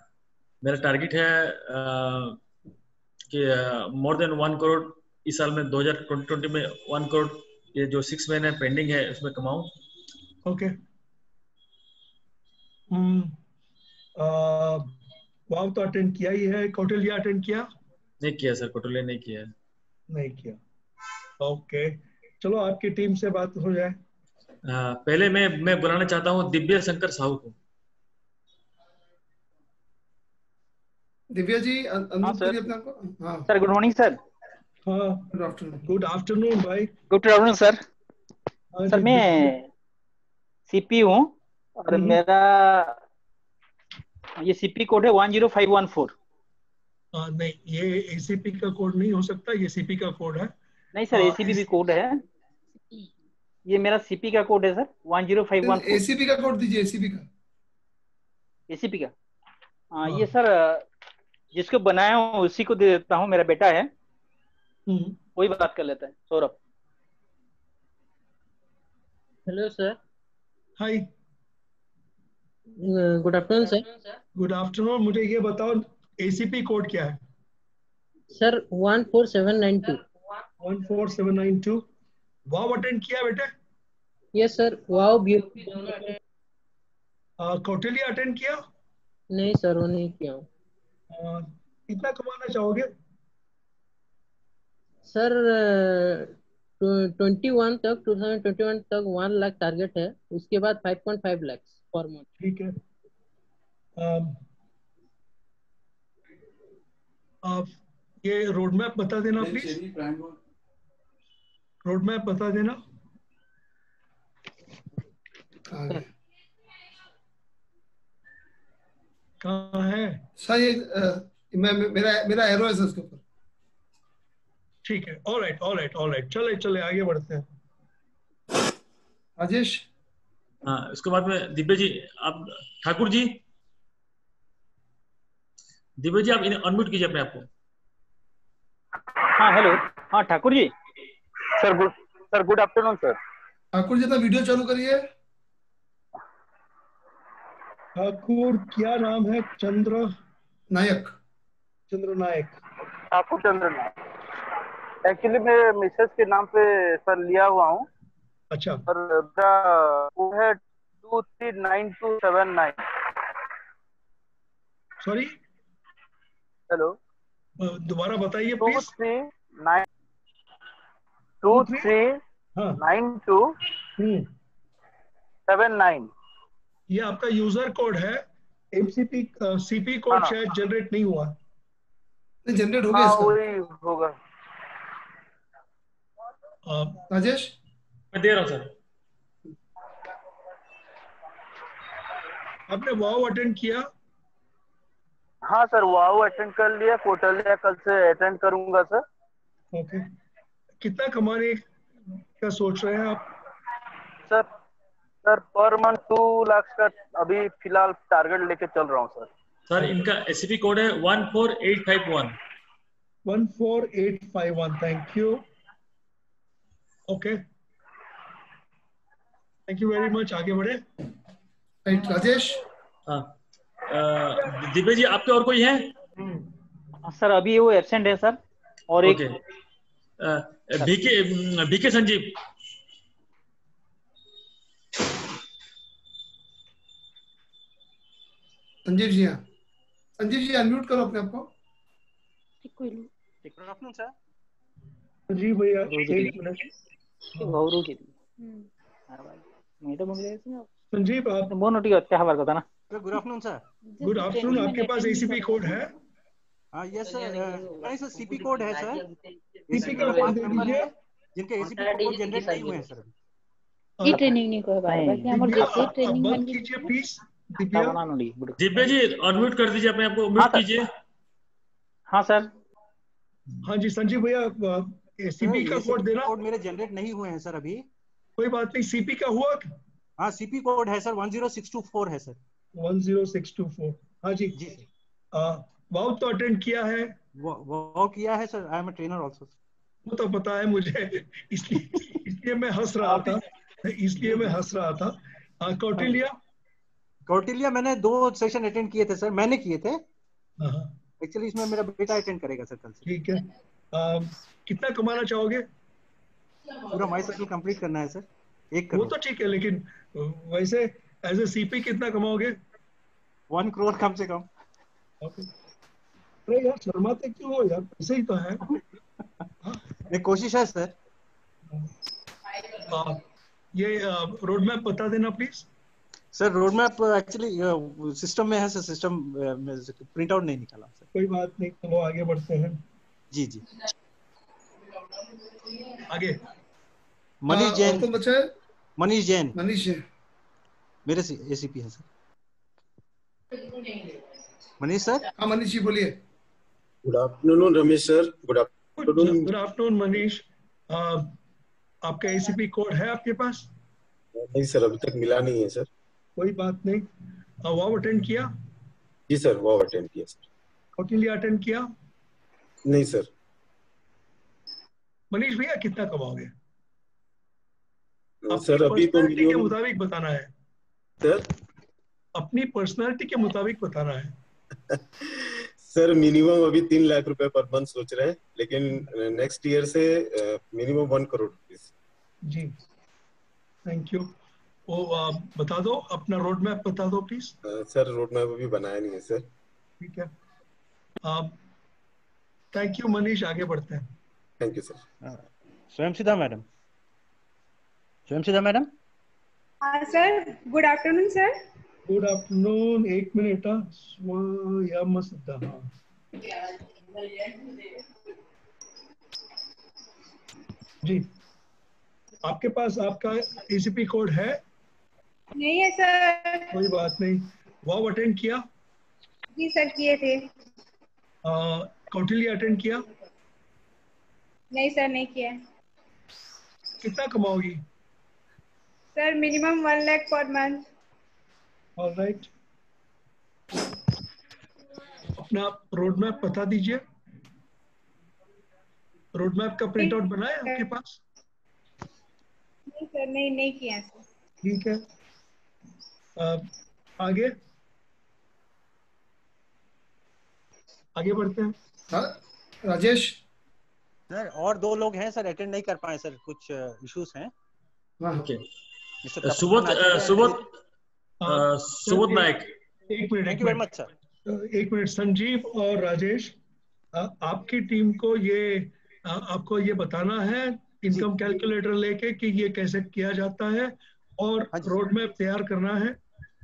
मेरा टारगेट है uh, कि मोर देन वन करोड़ इस साल में 2020 में वन करोड़ ये जो सिक्स महीने पेंडिंग है उसमें कमाऊं। ओके वाव तो अटेंड किया ही है कौटिल्य अटेंड किया? नहीं किया सर कोटोले नहीं किया। नहीं किया। ओके चलो आपकी टीम से बात हो जाए। uh, पहले मैं मैं बुलाना चाहता हूँ दिव्य शंकर साहू को। दिव्या जी अनम्यूट करिए अपने को। हाँ। सर गुड मॉर्निंग सर हाँ गुड आफ्टरनून गुड आफ्टरनून भाई गुड आफ्टरनून सर हाँ सर मैं सीपी हूँ और हम्म। मेरा ये सीपी कोड है one zero five one four हाँ, नहीं ये एसीपी का कोड नहीं हो सकता ये सीपी का कोड है। नहीं सर हाँ, एसीपी भी कोड है। ये मेरा सीपी का कोड है sir one zero five one four ACP का कोड दीजिए एसीपी का। एसीपी का? हाँ ये सर जिसको बनाया हूँ उसी को दे देता हूँ मेरा बेटा है। हम्म, वही बात कर लेता है Saurabh. Hello sir hi good afternoon sir good afternoon मुझे ये बताओ एसीपी कोड क्या है? Sir one four seven nine two one four seven nine two wow attend किया बेटे? Yes sir wow B Kautilya attend किया? नहीं सर वो नहीं किया हूँ। कितना कमाना चाहोगे? सर ट्वेंटी वन तक टू थाउज़ेंड ट्वेंटी वन तक वन लाख टारगेट है। उसके बाद five point five lakh per month ठीक है। अम, आप ये रोड मैप बता देना प्लीज़ रोड मैप बता देना। कहाँ है? सर ये मैं मेरा मेरा एरो है सर उसके ऊपर। ठीक है all right all right all right चले चले आगे बढ़ते हैं। राजेश? हाँ उसके बाद में दिव्य जी आप ठाकुर जी? दिव्य जी आप अनम्यूट कीजिए अपने आप को। हाँ हेलो हाँ Thakur ji. Sir good sir good afternoon sir Thakur ji अपना वीडियो चालू करिए। ठाकुर क्या नाम है? चंद्र नायक। चंद्र नायक ठाकुर चंद्र नायक एक्चुअली मैं मिसेस के नाम पे सर लिया हुआ हूँ। अच्छा। और मेरा वो है two three nine two seven nine sorry hello दोबारा बताइए two three nine two three हाँ। नाइन टू सेवन नाइन ये आपका यूज़र कोड है एमसीपी सीपी कोड हाँ। शायद जनरेट नहीं हुआ। जनरेट हो हाँ गया वही होगा। राजेश? मैं दे रहा हूँ सर। आपने वाव अटेंड किया? हाँ सर वाओ अटेंड कर लिया कोटलिया कल से अटेंड करूँगा सर। ओके। कितना कमाने का सोच रहे हैं आप? Sir sir per month two lakh का अभी फ़िलहाल टारगेट लेके चल रहा हूँ सर। सर इनका एसीपी कोड है one four eight five one one four eight five one thank you okay thank you very much आगे बढ़े। राजेश हाँ। दिव्य जी आपके और कोई है? सर अभी वो एबसेंट है सर। और एक okay. BK BK Sanjeev. Sanjeev ji हाँ। संजीव जी अनम्यूट करो अपने आपको जी भैया एक मिनट संजीव आप बोन उठी होते हमारे को था ना good afternoon sir good afternoon आपके पास एसीपी कोड है? हाँ यस सर नहीं सर सीपी कोड है सर सीपी का कोड दे दीजिए। जिनके एसीपी कोड जनरेट नहीं हुए हैं सर ये ट्रेनिंग नहीं कोई बात है हमारे जैसे ट्रेनिंग बंद कीजिए प्लीज़ दिव्या? जी अनम्यूट कर दीजिए अपने आप को म्यूट कीजिए। हाँ सर। हाँ जी संजीव भैया सीपी का कोड देना। कोड मेरे जनरेट नहीं हुए हैं सर अभी। कोई बात नहीं सीपी का हुआ? हाँ सीपी कोड है sir one zero six two four है sir. One zero six two four हाँ जी। जी वाव तो अटेंड किया है। वो वो किया है sir I am a trainer also वो तो पता है मुझे इसलिए इसलिए मैं हंस रहा था। इसलिए मैं हंस रहा था। हाँ, कौटिल्य? कौटिल्य मैंने दो सेशन अटेंड किए थे सर मैंने किए थे। हाँ, हाँ, एक्चुअली इसमें मेरा बेटा अटेंड करेगा सर कल से। ठीक है। आ, कितना कमाना चाहोगे? पूरा माई सर्कल कंप्लीट करना है सर एक वो तो ठीक है लेकिन वैसे एज ए सीपी कितना कमाओगे? वन करोड़ कम से कम। अरे यार शर्माते क्यों हो यार? ऐसे ही तो है। एक कोशिश है सर आ, ये रोड मैप बता देना please sir road map actually system में है सर सिस्टम में प्रिंट आउट नहीं निकाला सर कोई बात नहीं चलो आगे बढ़ते हैं। जी जी। आगे। मनीष हाँ, जैन। कौन बचा है? मनीष जैन। मनीष है मेरे एसीपी है सर मनीष सर? हाँ मनीष जी बोलिए। Good afternoon Ramesh sir. Good afternoon good afternoon Manish. आपका एसीपी कोड है आपके पास? नहीं सर अभी तक मिला नहीं है सर कोई बात नहीं। वाव अटेंड किया? जी सर वो अटेंड किया सर। कौटिल्य अटेंड किया? नहीं सर। मनीष भैया कितना कमाओगे? सर अभी तो के मुताबिक बताना है। सर? अपनी पर्सनालिटी के मुताबिक बताना है। सर मिनिमम अभी तीन लाख रुपए पर मंथ सोच रहे हैं लेकिन नेक्स्ट ईयर से मिनिमम वन करोड़ रुपीज़ जी। थैंक यू वो आ, बता दो अपना रोड मैप बता दो प्लीज़ सर रोड मैप अभी बनाया नहीं है सर। ठीक है। थैंक यू मनीष आगे बढ़ते हैं। थैंक यू सर स्वयं सिद्धा मैडम। स्वयं सिद्धा मैडम? हाँ sir good afternoon sir good afternoon एक मिनट हाँ। स्वयं सिद्धा जी। आपके पास आपका एसीपी कोड है? नहीं है सर। कोई बात नहीं। वाव अटेंड किया? जी सर किए थे। कौटिल्य अटेंड किया? नहीं सर नहीं किया। कितना कमाओगी? Sir minimum one lakh per month. All right अपना रोड मैप बता दीजिए। रोड मैप का प्रिंट आउट बनाए आपके पास? नहीं सर नहीं नहीं किया सर। ठीक है। आगे। आगे बढ़ते हैं। हाँ, राजेश? सर और दो लोग हैं सर अटेंड नहीं कर पाए सर कुछ इश्यूज़ हैं? ओके। सुबोध सुबोध सुबोध नायक। एक minute thank you very much sir एक मिनट संजीव और राजेश आ, आपकी टीम को ये आ, आपको ये बताना है इनकम कैलकुलेटर लेके कि ये कैसे किया जाता है और रोड मैप तैयार करना है।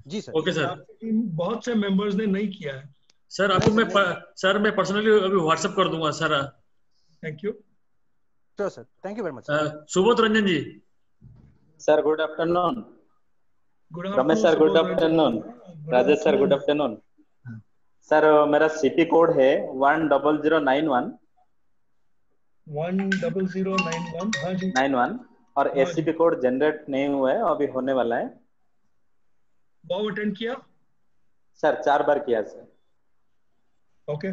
जी सर। Okay sir. बहुत से मेंबर्स ने नहीं किया है। सर आपको मैं सर मैं पर्सनली अभी व्हाट्सएप कर दूँगा sir. Thank you sure sir thank you very much Subodh Ranjan ji. Sir good afternoon good Ramesh sir good afternoon Rajesh sir good afternoon sir मेरा सीपी कोड है one double zero nine one one double zero nine one हाँ nine one और SCP code generate नहीं हुआ है अभी होने वाला है। वाव अटेंड किया? सर चार बार किया सर ओके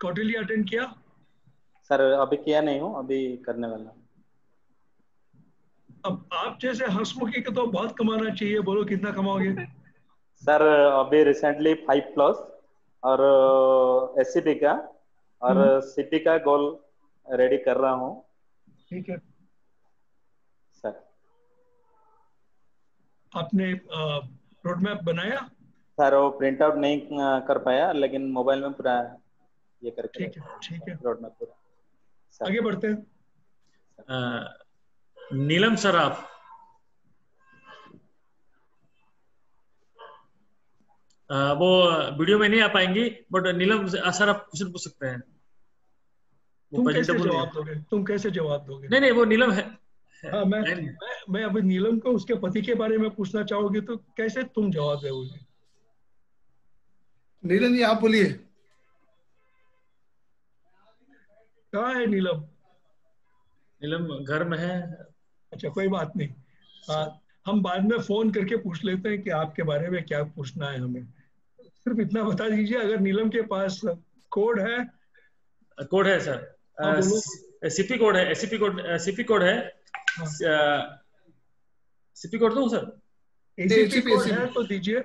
कौटिल्य अटेंड किया? सर अभी किया नहीं हूँ अभी करने वाला अब आप जैसे हंसमुखी को तो बहुत कमाना चाहिए बोलो कितना कमाओगे? सर अभी रिसेंटली फाइव प्लस और एससीपी का और हम्म। सीपी का गोल रेडी कर रहा हूँ। ठीक है सर आपने रोड मैप बनाया? सर वो प्रिंट आउट नहीं कर पाया लेकिन मोबाइल में पूरा ये करके ठीक है ठीक है। रोड मैप पूरा आगे बढ़ते हैं। नीलम सर आप? वो वीडियो में नहीं आ पाएँगी बट नीलम सर आप क्वेश्चन पूछ सकते हैं। तुम कैसे जवाब दोगे? तुम कैसे जवाब दोगे? नहीं नहीं वो नीलम है हाँ मैं मैं मैं अभी नीलम को उसके पति के बारे में पूछना चाहोगे तो कैसे तुम जवाब दोगे? नीलम जी आप बोलिए। कहाँ है नीलम? नीलम घर में है। अच्छा कोई बात नहीं। आ, हम बाद में फ़ोन करके पूछ लेते हैं कि आपके बारे में क्या पूछना है हमें। सिर्फ़ इतना बता दीजिए अगर नीलम के पास कोड है। कोड है सर। हाँ। सीपी कोड है एससीपी कोड सीपी कोड है। सीपी कोड दूँ सर एसीपी कोड है तो दीजिए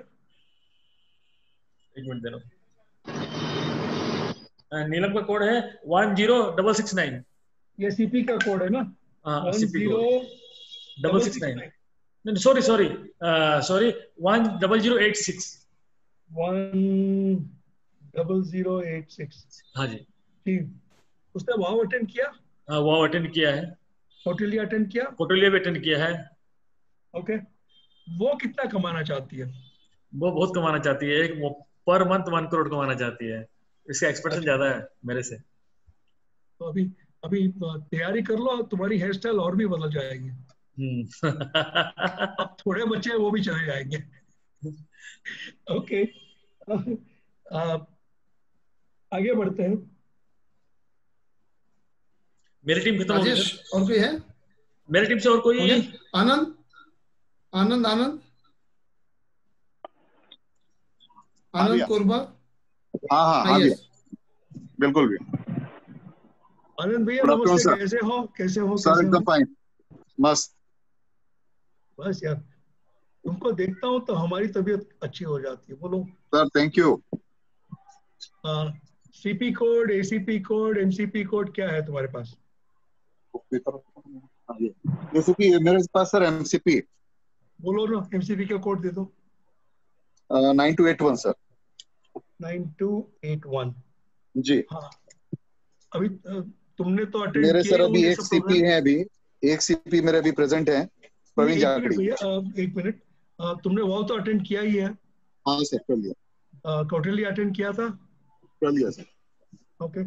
एक मिनट दे लो अ, नीलम का कोड है one zero double six nine ये सीपी का कोड है ना हाँ CP zero code double six nine नहीं sorry sorry sorry one double zero eight six one double zero eight six हाँ जी। ठीक उसने वाव अटेंड किया हाँ वो अटेंड किया है होटलिया अटेंड किया? कोटलिया भी अटेंड किया है। ओके वो कितना कमाना चाहती है? वो बहुत कमाना चाहती है। एक पर मंथ वन करोड़ कमाना चाहती है। इसका एक्सपेक्टेशन ज़्यादा है मेरे से। तो अभी अभी तैयारी कर लो तुम्हारी हेयर स्टाइल और भी बदल जाएगी। हम्म। अब थोड़े बच्चे वो भी चले जाएँगे। ओके आगे बढ़ते हैं। मेरी टीम खत्म राजेश और कोई है? मेरी टीम से और कोई हो? आनंद? आनंद आनंद? आनंद कोरबा? हाँ हाँ हाँ बिल्कुल भी। आनंद भैया नमस्ते कैसे हो? कैसे हो? सर एकदम फाइन मस्त। बस यार तुमको देखता हूँ तो हमारी तबीयत अच्छी हो जाती है। बोलो। Sir thank you CP code ACP code MCP code क्या है तुम्हारे पास? एसीपी मेरे पास सर एमसीपी बोलो ना एमसीपी का कोड दे दो। Nine two eight one sir. Nine two eight one. जी। हाँ। अभी तुमने तो अटेंड मेरे सर अभी एक सीपी है अभी। एक सीपी मेरे अभी प्रेजेंट है प्रवीण जाखड़ी। एक मिनट। तुमने वो तो अटेंड किया ही है। हाँ सर कर लिया। कौटिल्य अटेंड किया था? कर लिया सर। ओके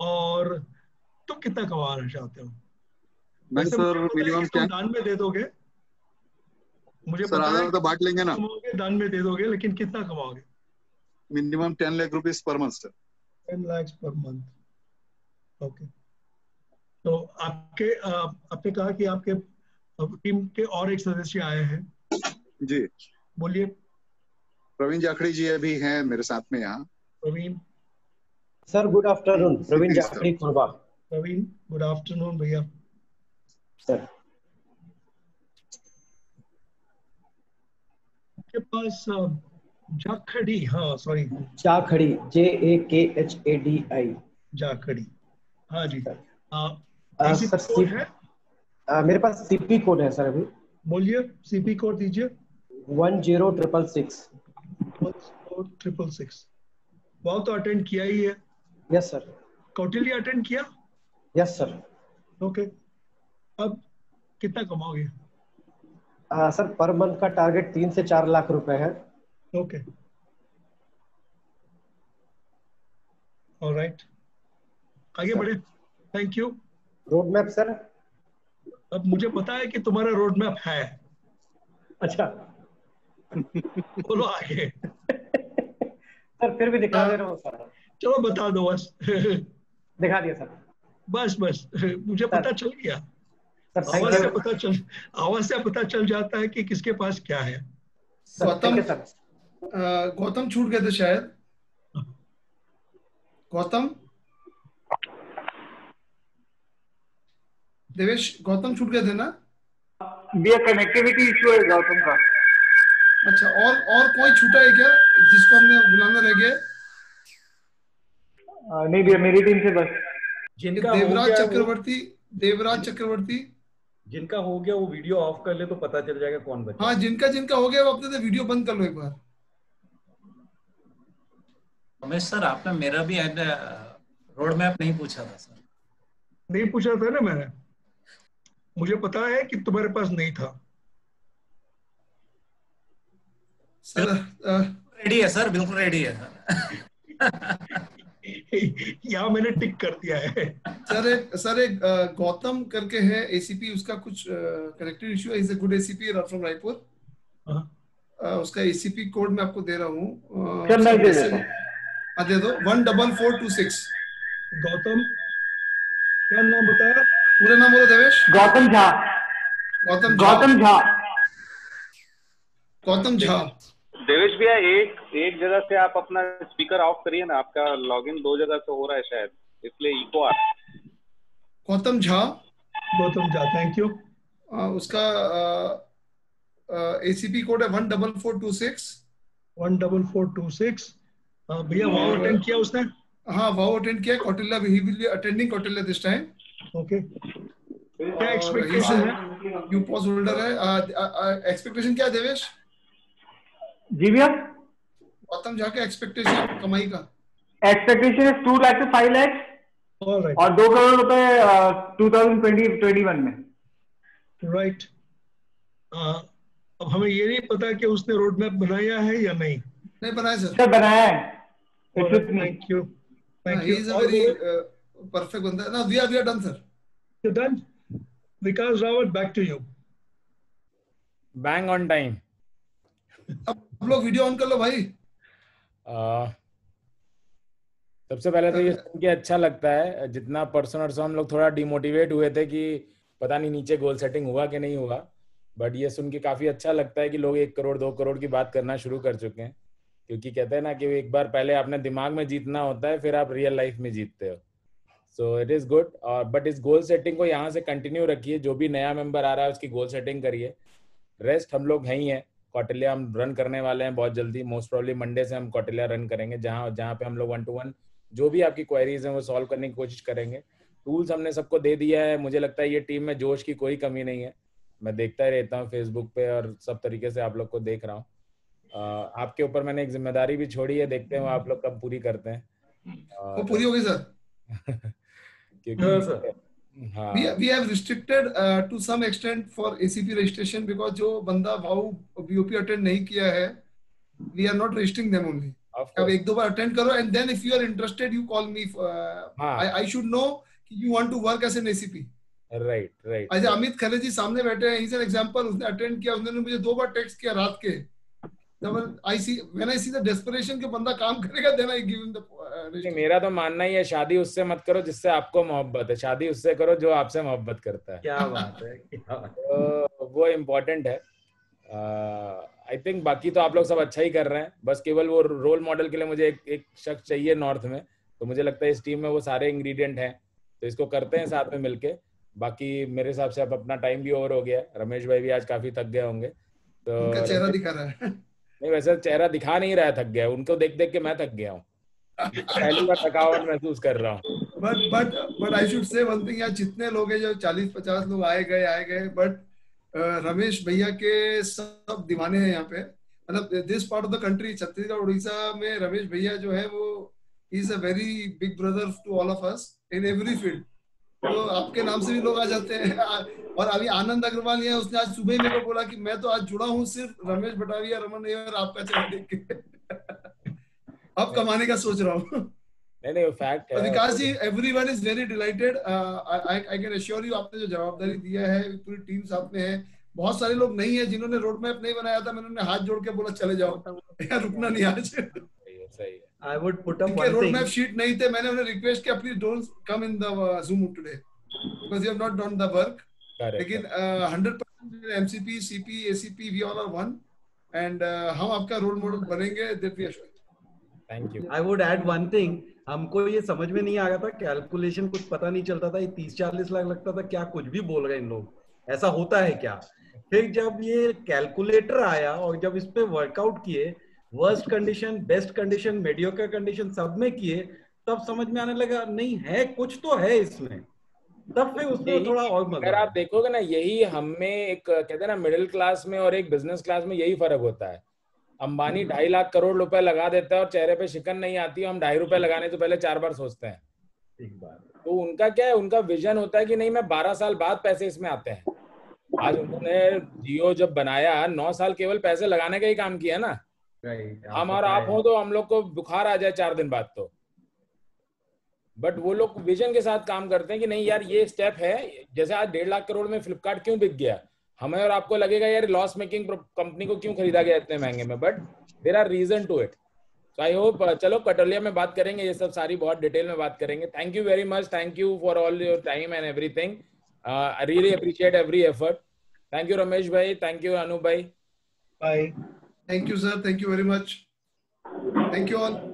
और तुम कितना कमाना चाहते हो? वैसे सर मिनिमम क्या दान में दे दोगे? मुझे सर आधा है आधा बांट लेंगे ना। कमाओगे दान में दे दोगे लेकिन कितना कमाओगे? Minimum ten lakh rupees per month sir ten lakhs per month okay तो आपके आपने कहा कि आपके टीम के और एक सदस्य आए हैं। जी। बोलिए। प्रवीण जाखड़ी जी अभी हैं मेरे साथ में यहाँ। Praveen. Sir good afternoon Praveen Jakhdi Kurba Praveen good afternoon भैया सर आपके पास जाखड़ी हाँ सॉरी जाखड़ी जे ए के एच ए डी आई जाखड़ी. हाँ जी. आ, ऐसी सर कोड है? आ, मेरे पास सीपी कोड है सर अभी. बोलिए सीपी कोड दीजिए. One zero triple six. Triple six. वो तो अटेंड किया ही है. यस सर कौटिल्य अटेंड किया? यस सर ओके अब कितना कमाओगे? आ, सर पर मंथ का टारगेट तीन से चार लाख रुपए है। ओके ऑलराइट आगे बढ़े। Thank you road map sir अब मुझे पता है कि तुम्हारा रोड मैप है। अच्छा। बोलो आगे। सर फिर भी दिखा दे रहा हूँ सर। चलो बता दो बस। दिखा दिया सर। बस बस। मुझे पता चल गया। आवाज़ से पता चल आवाज़ से पता चल जाता है कि किसके पास क्या है। गौतम गौतम छूट गए थे शायद। गौतम? देवेश गौतम छूट गए थे ना? भैया कनेक्टिविटी इशू है गौतम का। अच्छा और और कोई छूटा है क्या जिसको हमने बुलाना रह गया? नहीं भैया मेरी टीम से बस। जिनका देवराज चक्रवर्ती देवराज चक्रवर्ती। जिनका हो गया वो वीडियो ऑफ़ कर ले तो पता चल जाएगा कौन बचा हाँ। जिनका जिनका हो गया वो अपने से वीडियो बंद कर लो एक बार। रमेश सर आपने मेरा भी रोड मैप नहीं पूछा था सर। नहीं पूछा था ना मैंने? मुझे पता है कि तुम्हारे पास नहीं था। सर रेडी है सर बिल्कुल रेडी है। सर यहाँ मैंने टिक कर दिया है। सर एक सर एक गौतम करके है एसीपी उसका कुछ कनेक्टिव इशू है। Is a good ACP from Raipur उसका एसीपी कोड मैं आपको दे रहा हूँ। हूँ। हाँ दे दो। One double four two six Gautam क्या नाम बताया? पूरा नाम बोलो देवेश। गौतम झा। गौतम गौतम झा। गौतम झा। देवेश भैया एक एक जगह से आप अपना स्पीकर ऑफ़ करिए ना आपका लॉगिन दो जगह से हो रहा है शायद इसलिए इको आ रहा गौतम झा। गौतम झा थैंक यू उसका एसीपी कोड है one double four two six one double four two six भैया वाओ अटेंड किया उसने? हाँ वाओ अटेंड किया Kautilya he will be attending Kautilya this time okay क्या एक्सपेक्टेशन है? यू पॉज होल्डर है। एक्सपेक्टेशन क्या है देवेश जी भैया? गौतम झा का एक्सपेक्टेशन कमाई का। एक्सपेक्टेशन है टू लैख से फाइव लैख right. और दो करोड़ रुपए two thousand twenty twenty one में। Right right. अब हमें ये नहीं पता कि उसने रोड मैप बनाया है या नहीं। नहीं बनाया सर सर बनाया है। Thank you thank you is a very perfect बंदा ना we are we are done sir done Vikas Rawat back to you bang on time अब लोग वीडियो ऑन कर लो भाई। सबसे पहले तो ये सुन के अच्छा लगता है, जितना पर्सन और हम लोग थोड़ा डिमोटिवेट हुए थे कि पता नहीं नीचे गोल सेटिंग हुआ कि नहीं हुआ बट ये सुन के काफ़ी अच्छा लगता है कि लोग एक करोड़, दो करोड़ की बात करना शुरू कर चुके हैं, क्योंकि कहते हैं ना कि एक बार पहले आपने दिमाग में जीतना होता है, फिर आप रियल लाइफ में जीतते हो। सो इट इज़ गुड और बट इस गोल सेटिंग को यहाँ से कंटिन्यू रखिए, जो भी नया मेंबर आ रहा है, उसकी गोल सेटिंग करिए। रेस्ट हम लोग हैं ही हैं। कौटिल्या हम रन करने वाले हैं बहुत जल्दी। मोस्ट प्रॉब्ली मंडे से हम कौटिल्या रन करेंगे जहाँ जहाँ पे हम लोग वन टू वन जो भी आपकी क्वेरीज हैं वो सॉल्व करने की कोशिश करेंगे। टूल्स हमने सबको दे दिया है। मुझे लगता है ये टीम में जोश की कोई कमी नहीं है। मैं देखता ही रहता हूँ फेसबुक पे और सब तरीके से आप लोग को देख रहा हूँ। आपके ऊपर मैंने एक ज़िम्मेदारी भी छोड़ी है देखते हैं आप लोग कब पूरी करते हैं। वो पूरी होगी सर? क्योंकि हाँ। We, we have restricted uh, to some extent for ACP registration because जो बंदा BOP अटेंड नहीं किया है we are not registering them only. अब एक दो बार अटेंड करो and then if you are interested you call me I I should know कि you want to work as an ACP right right आज अमित खरे जी सामने बैठे हैं इज़ एन एग्जांपल उसने अटेंड किया उसने मुझे दो बार टेक्स्ट किया रात के। I see when I see the desperation के बंदा काम करेगा then I give him the मेरा तो मानना ही है शादी उससे मत करो जिससे आपको मोहब्बत है। शादी उससे करो जो आपसे मोहब्बत करता है। क्या बात है क्या बात तो वो इम्पोर्टेंट है। आई थिंक बाकी तो आप लोग सब अच्छा ही कर रहे हैं। बस केवल वो रोल मॉडल के लिए मुझे एक एक शख्स चाहिए नॉर्थ में। तो मुझे लगता है इस टीम में वो सारे इंग्रेडिएंट हैं। तो इसको करते हैं साथ में मिलके। बाकी मेरे हिसाब से अब अपना टाइम भी ओवर हो गया रमेश भाई भी आज काफ़ी थक गए होंगे। तो उनका चेहरा दिखा रहा है। नहीं, वैसे चेहरा दिखा नहीं रहा थक गया उनको देख देख के मैं थक गया हूँ। पहली बार थकावट महसूस कर रहा हूँ। But but but I should say one thing यार, जितने लोग हैं जो चालीस पचास लोग आए गए आए गए बट रमेश भैया के सब दीवाने हैं यहाँ पे। मतलब this part of the country Chhattisgarh, Odisha में रमेश भैया जो है, वो is a very big brother to all of us in every field तो आपके नाम से भी लोग आ जाते हैं। और अभी आनंद अग्रवाल है उसने आज सुबह मेरे को बोला कि मैं तो आज जुड़ा हूँ सिर्फ़ रमेश बटाविया रमन और आपका चेहरा देख के। अब कमाने का सोच रहा हूँ। नहीं नहीं फैक्ट है। Vikas ji everyone is very delighted I can you आपने जो जवाबदारी दिया है पूरी टीम साथ में है। बहुत सारे लोग नहीं है जिन्होंने रोड मैप नहीं बनाया था मैंने हाथ जोड़ के बोला चले जाओ। रुकना नहीं आज। सही I would put up इनके one रोड. मैप शीट नहीं थे मैंने उन्हें रिक्वेस्ट किया please don't come in the zoom today because you have not done the work लेकिन hundred percent MCP CP ACP we all are one and हम आपका role model बनेंगे that we are thank you I would add one thing. हमको ये समझ में नहीं आ रहा था कैलकुलेशन कुछ पता नहीं चलता था ये तीस चालीस लाख लगता था क्या कुछ भी बोल रहे हैं इन लोग? ऐसा होता है क्या? फिर जब ये कैलकुलेटर आया और जब इस पे वर्कआउट किए worst condition best condition mediocre condition सब में किए तब समझ में आने लगा नहीं है कुछ तो है इसमें। तब फिर उसमें थोड़ा और मज़ा अगर आप देखोगे ना यही हमें एक कहते हैं ना मिडिल क्लास में और एक बिज़नेस क्लास में यही फ़र्क होता है। अंबानी ढाई लाख करोड़ रुपए लगा देता है और चेहरे पे शिकन नहीं आती हम ढाई रुपए लगाने से पहले चार बार सोचते हैं। ठीक बात। तो उनका क्या है उनका विजन होता है कि नहीं मैं बारह साल बाद पैसे इसमें आते हैं। आज उन्होंने जियो जब बनाया नौ साल केवल पैसे लगाने का ही काम किया ना। हम और आप हो। तो हम लोग को बुखार आ जाए चार दिन बाद तो। बट वो लोग विजन के साथ काम करते हैं कि नहीं यार ये स्टेप है। जैसे आज डेढ़ लाख करोड़ में फ्लिपकार्ट क्यों बिक गया? हमें और आपको लगेगा यार लॉस मेकिंग कंपनी को क्यों खरीदा गया इतने महँगे में? But there are reason to it so I hope चलो कटोलिया में बात करेंगे ये सब सारी बहुत डिटेल में बात करेंगे। Thank you very much thank you for all your time and everything I really appreciate every effort thank you Ramesh भाई थैंक यू अनु भाई bye Thank you, sir. Thank you very much. Thank you all.